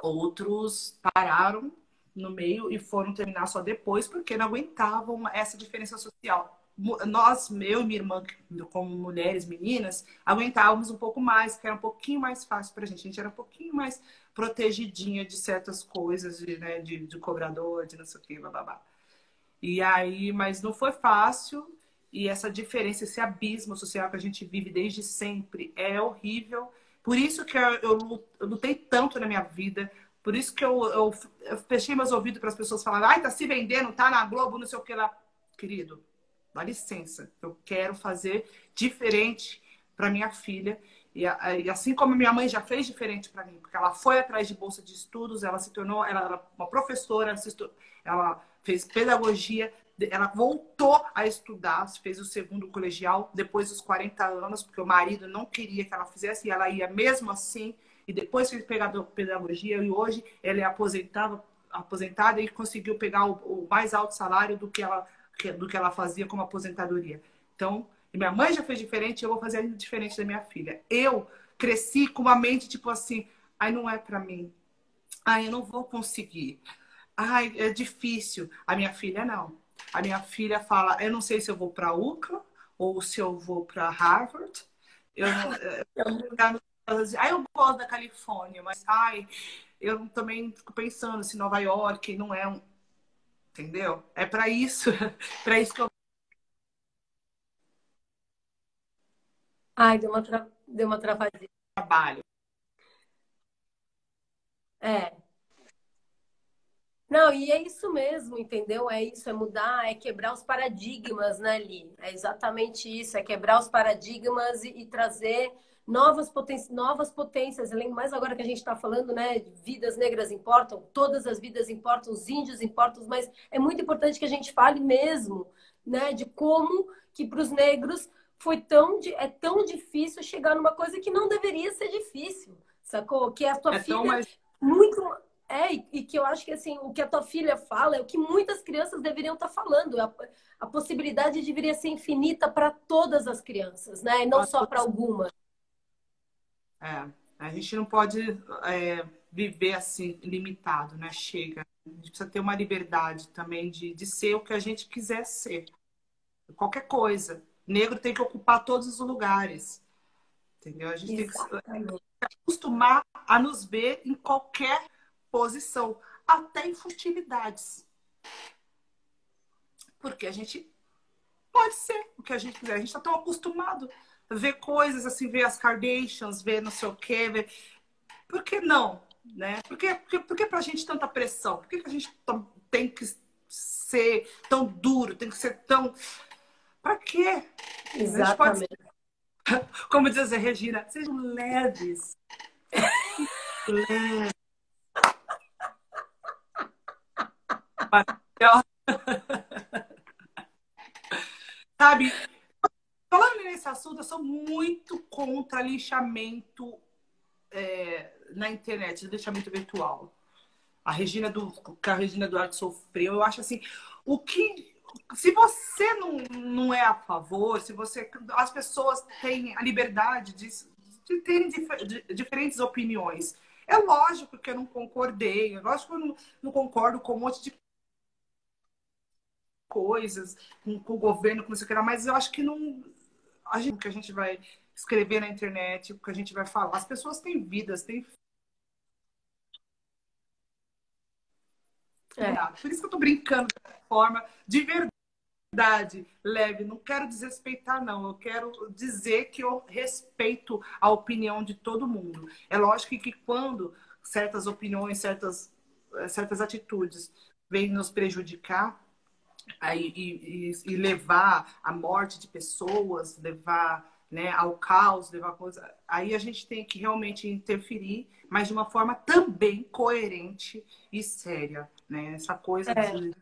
Speaker 2: outros pararam no meio e foram terminar só depois porque não aguentavam essa diferença social nós, eu e minha irmã, como mulheres, meninas, aguentávamos um pouco mais, que era um pouquinho mais fácil para a gente. A gente era um pouquinho mais protegidinha de certas coisas, de, né, de, de cobrador, de não sei o que, babá. E aí, mas não foi fácil. E essa diferença, esse abismo social que a gente vive desde sempre é horrível. Por isso que eu, eu, eu lutei tanto na minha vida. Por isso que eu, eu, eu fechei meus ouvidos para as pessoas falarem, ai, tá se vendendo, tá na Globo, não sei o que lá. Querido, dá licença, eu quero fazer diferente para minha filha. E, e, assim como minha mãe já fez diferente para mim, porque ela foi atrás de bolsa de estudos, ela se tornou, ela era uma professora, ela, estu, ela fez pedagogia, ela voltou a estudar, fez o segundo colegial depois dos 40 anos, porque o marido não queria que ela fizesse, e ela ia mesmo assim, e depois fez pedagogia, e hoje ela é aposentada, aposentada e conseguiu pegar o, o mais alto salário do que ela do que ela fazia como aposentadoria. Então, minha mãe já fez diferente, eu vou fazer ainda diferente da minha filha. Eu cresci com uma mente tipo assim, ai, não é para mim. Ai, eu não vou conseguir. Ai, é difícil. A minha filha não. A minha filha fala, eu não sei se eu vou para UCLA ou se eu vou para Harvard. Eu, eu, ai, eu gosto da Califórnia, mas ai, eu também fico pensando se Nova York não é um entendeu? É para isso, para isso que eu.
Speaker 1: Ai, deu uma, tra... Deu uma travadinha.
Speaker 2: Trabalho.
Speaker 1: É. Não, e é isso mesmo, entendeu? É isso, é mudar, é quebrar os paradigmas, né, Li? É exatamente isso, é quebrar os paradigmas e, e trazer novas, poten novas potências. Além mais agora que a gente está falando, né, vidas negras importam, todas as vidas importam, os índios importam, mas é muito importante que a gente fale mesmo, né, de como que para os negros foi tão é tão difícil chegar numa coisa que não deveria ser difícil, sacou? Que é a tua
Speaker 2: É
Speaker 1: filha
Speaker 2: mais.
Speaker 1: muito é, e e que eu acho que assim, o que a tua filha fala é o que muitas crianças deveriam estar falando. A, a possibilidade deveria ser infinita para todas as crianças, né? E não só para algumas.
Speaker 2: É, a gente não pode é, viver assim, limitado, né? Chega. A gente precisa ter uma liberdade também de, de ser o que a gente quiser ser. Qualquer coisa. Negro tem que ocupar todos os lugares. Entendeu? A gente tem que se
Speaker 1: Exatamente.
Speaker 2: acostumar a nos ver em qualquer posição, até em futilidades. Porque a gente pode ser o que a gente quiser. A gente está tão acostumado ver coisas assim, ver as Kardashians, ver não sei o quê. Ver... Por que não? Né? Por que, por que, por que pra gente tanta pressão? Por que, que a gente tem que ser tão duro? Tem que ser tão. Pra quê?
Speaker 1: Exatamente.
Speaker 2: Como diz a Regina, sejam leves. Leves. Sabe, nesse assunto, eu sou muito contra lixamento é, na internet, lixamento virtual. A Regina do que a Regina Duarte sofreu, eu acho assim, o que se você não, não é a favor, se você as pessoas têm a liberdade de, de terem dif- de- diferentes opiniões. É lógico que eu não concordei, é lógico que eu não, não concordo com um monte de coisas, com, com o governo, com isso que era, mas eu acho que não. A gente, o que a gente vai escrever na internet, o que a gente vai falar, as pessoas têm vidas, têm.
Speaker 1: É.
Speaker 2: Por isso que eu tô brincando dessa forma, de verdade, leve. Não quero desrespeitar, não. Eu quero dizer que eu respeito a opinião de todo mundo. É lógico que quando certas opiniões, certas, certas atitudes vêm nos prejudicar, aí, e, e- e levar à morte de pessoas, levar né, ao caos, levar coisa. Aí a gente tem que realmente interferir, mas de uma forma também coerente e séria. Né? Essa coisa
Speaker 1: É.
Speaker 2: de,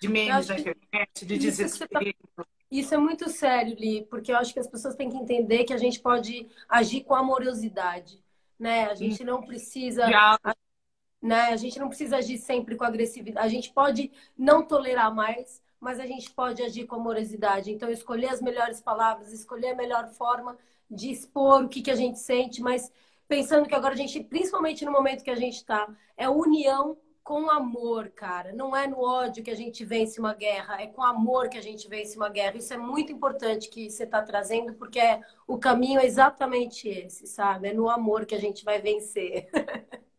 Speaker 2: de memes na internet, de
Speaker 1: tá-
Speaker 2: desrespeito.
Speaker 1: Isso é muito sério, Li, porque eu acho que as pessoas têm que entender que a gente pode agir com amorosidade, né? A gente não precisa. Né? A gente não precisa agir sempre com agressividade. A gente pode não tolerar mais, mas a gente pode agir com amorosidade. Então, escolher as melhores palavras, escolher a melhor forma de expor o que, que a gente sente, mas pensando que agora a gente, principalmente no momento que a gente está, é união com amor, cara. Não é no ódio que a gente vence uma guerra, é com amor que a gente vence uma guerra. Isso é muito importante que você está trazendo, porque é, o caminho é exatamente esse, sabe? É no amor que a gente vai vencer.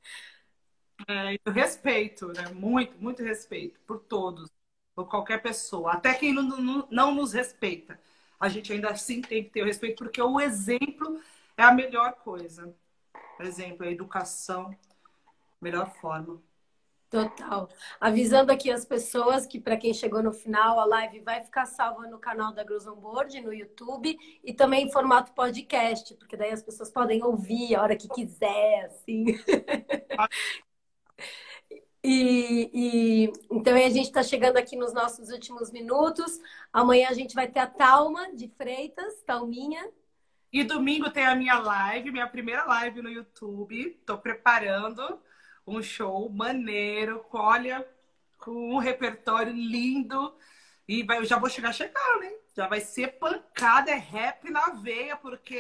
Speaker 2: É, respeito, né? Muito, muito respeito por todos, por qualquer pessoa, até quem não, não, não nos respeita. A gente ainda assim tem que ter o respeito, porque o exemplo é a melhor coisa. O exemplo, a educação, melhor forma.
Speaker 1: Total. Avisando aqui as pessoas que, para quem chegou no final, a live vai ficar salva no canal da Girls on Board, no YouTube, e também em formato podcast, porque daí as pessoas podem ouvir a hora que quiser, assim. E, e- então a gente está chegando aqui nos nossos últimos minutos. Amanhã a gente vai ter a Talma de Freitas, Talminha.
Speaker 2: E domingo tem a minha live, minha primeira live no YouTube. Tô preparando um show maneiro, olha, com um repertório lindo. E vai, eu já vou chegar chegando, hein? Já vai ser pancada, é rap na veia, porque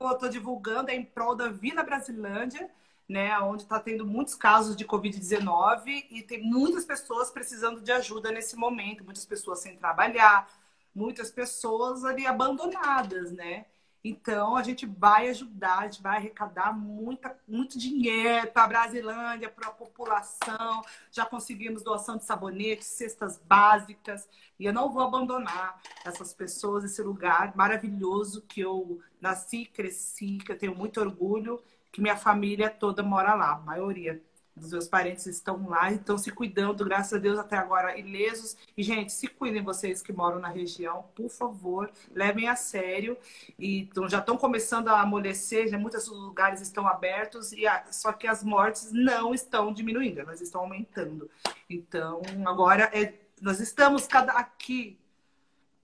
Speaker 2: eu tô divulgando é em prol da Vila Brasilândia, né? Onde tá tendo muitos casos de Covid-19 e tem muitas pessoas precisando de ajuda nesse momento, muitas pessoas sem trabalhar, muitas pessoas ali abandonadas, né? Então, a gente vai ajudar, a gente vai arrecadar muita, muito dinheiro para a Brasilândia, para a população. Já conseguimos doação de sabonetes, cestas básicas. E eu não vou abandonar essas pessoas, esse lugar maravilhoso que eu nasci, cresci, que eu tenho muito orgulho, que minha família toda mora lá, a maioria dos meus parentes estão lá, estão se cuidando, graças a Deus, até agora ilesos. E, gente, se cuidem vocês que moram na região, por favor, levem a sério. E então, já estão começando a amolecer, já muitos lugares estão abertos, e a, só que as mortes não estão diminuindo, elas estão aumentando. Então, agora é, nós estamos cada aqui.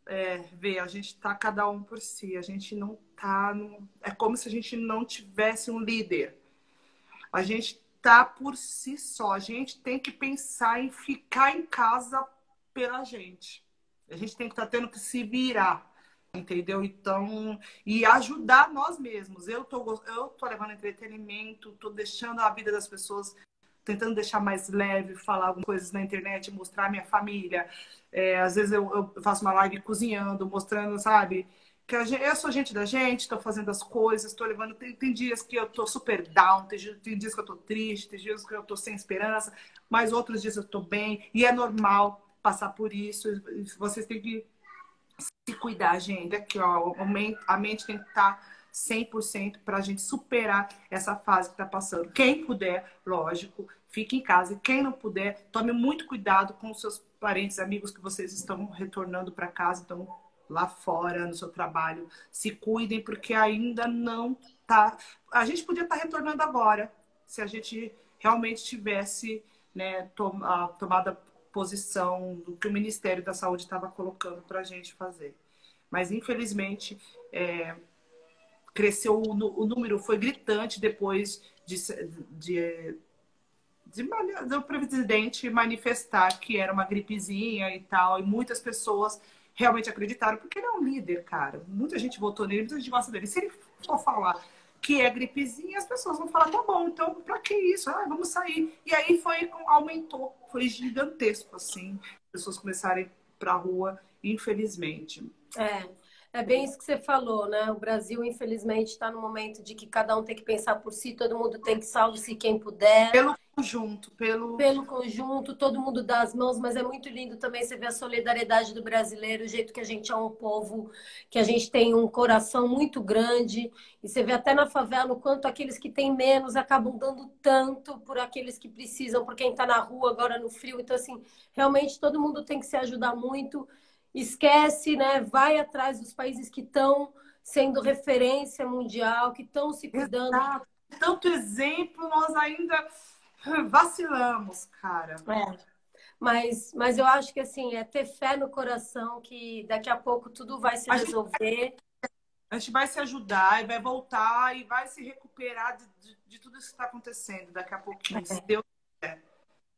Speaker 2: É, ver, a gente está cada um por si, a gente não tá. No, é como se a gente não tivesse um líder. A gente tá por si só. A gente tem que pensar em ficar em casa pela gente. A gente tem que estar tá tendo que se virar, entendeu? Então, e ajudar nós mesmos. Eu tô, eu tô levando entretenimento, tô deixando a vida das pessoas, tentando deixar mais leve, falar algumas coisas na internet, mostrar minha família. É, às vezes eu, eu faço uma live cozinhando, mostrando, sabe? que eu sou gente da gente, estou fazendo as coisas, estou levando. Tem, tem, dias que eu estou super down, tem, tem, dias que eu estou triste, tem dias que eu estou sem esperança, mas outros dias eu estou bem. E é normal passar por isso. Vocês têm que se cuidar, gente. Aqui, ó, a mente tem que estar 100% para a gente superar essa fase que está passando. Quem puder, lógico, fique em casa. E quem não puder, tome muito cuidado com os seus parentes, amigos que vocês estão retornando para casa. Então, lá fora, no seu trabalho. Se cuidem, porque ainda não tá. A gente podia estar tá retornando agora, se a gente realmente tivesse né, tomado a posição do que o Ministério da Saúde estava colocando para a gente fazer. Mas, infelizmente, é, cresceu o, número, foi gritante depois de, de, de, do presidente manifestar que era uma gripezinha e tal, e muitas pessoas realmente acreditaram, porque ele é um líder, cara. Muita gente votou nele, muita gente gosta dele. Se ele for falar que é gripezinha, as pessoas vão falar, tá bom, então pra que isso? Ah, vamos sair. E aí foi, aumentou, foi gigantesco, assim, as pessoas começarem pra rua, infelizmente.
Speaker 1: É. É bem isso que você falou, né? O Brasil, infelizmente, está no momento de que cada um tem que pensar por si, todo mundo tem que salvar-se quem puder.
Speaker 2: Pelo conjunto, pelo...
Speaker 1: Pelo conjunto, todo mundo dá as mãos, mas é muito lindo também você ver a solidariedade do brasileiro, o jeito que a gente é um povo, que a gente tem um coração muito grande, e você vê até na favela o quanto aqueles que têm menos acabam dando tanto por aqueles que precisam, por quem está na rua agora no frio. Então, assim, realmente todo mundo tem que se ajudar muito esquece, né? Vai atrás dos países que estão sendo referência mundial, que estão se cuidando. Exato.
Speaker 2: Tanto exemplo, nós ainda vacilamos, cara.
Speaker 1: É. Mas, mas eu acho que assim, é ter fé no coração que daqui a pouco tudo vai se resolver.
Speaker 2: A gente vai se ajudar e vai voltar e vai se recuperar de, de, de tudo isso que está acontecendo daqui a pouquinho, é. se Deus quiser.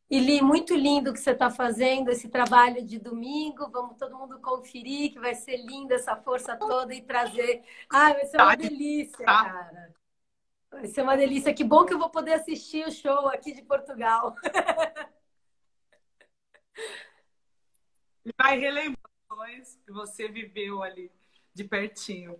Speaker 1: E Li, muito lindo que você está fazendo esse trabalho de domingo. Vamos todo mundo conferir, que vai ser lindo essa força toda e trazer. Ah, vai ser uma delícia, tá. cara. Vai ser uma delícia. Que bom que eu vou poder assistir o show aqui de Portugal.
Speaker 2: Vai relembrações que você viveu ali de pertinho.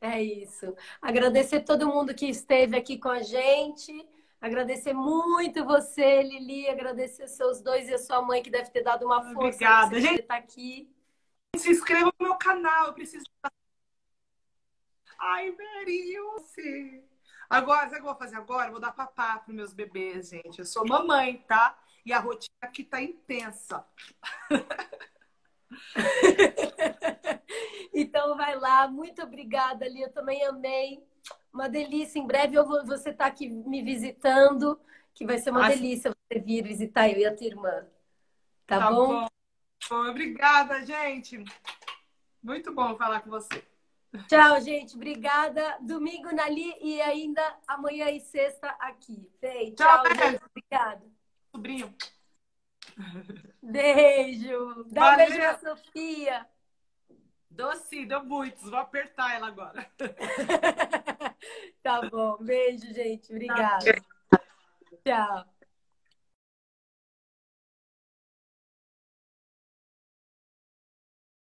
Speaker 1: É isso. Agradecer todo mundo que esteve aqui com a gente. Agradecer muito você, Lili, agradecer seus dois e a sua mãe, que deve ter dado uma força
Speaker 2: Obrigada, gente.
Speaker 1: estar aqui.
Speaker 2: Se inscreva no meu canal, eu preciso. Ai, Merilce. Agora, sabe o que eu vou fazer agora? Vou dar papá para meus bebês, gente. Eu sou mamãe, tá? E a rotina aqui tá intensa.
Speaker 1: então vai lá. Muito obrigada, Lia. Eu também amei. Uma delícia. Em breve eu vou, você está aqui me visitando, que vai ser uma delícia você vir visitar eu e a tua irmã. Tá, tá bom?
Speaker 2: bom? Obrigada, gente. Muito bom falar com você.
Speaker 1: Tchau, gente. Obrigada. Domingo na Li e ainda amanhã e sexta aqui. Tchau, Tchau gente. Obrigada.
Speaker 2: Sobrinho.
Speaker 1: Beijo. Dá Valeu. um beijo pra Sofia.
Speaker 2: Sim, dou muitos. Vou apertar ela agora.
Speaker 1: tá bom. Beijo, gente. Obrigada. Tchau.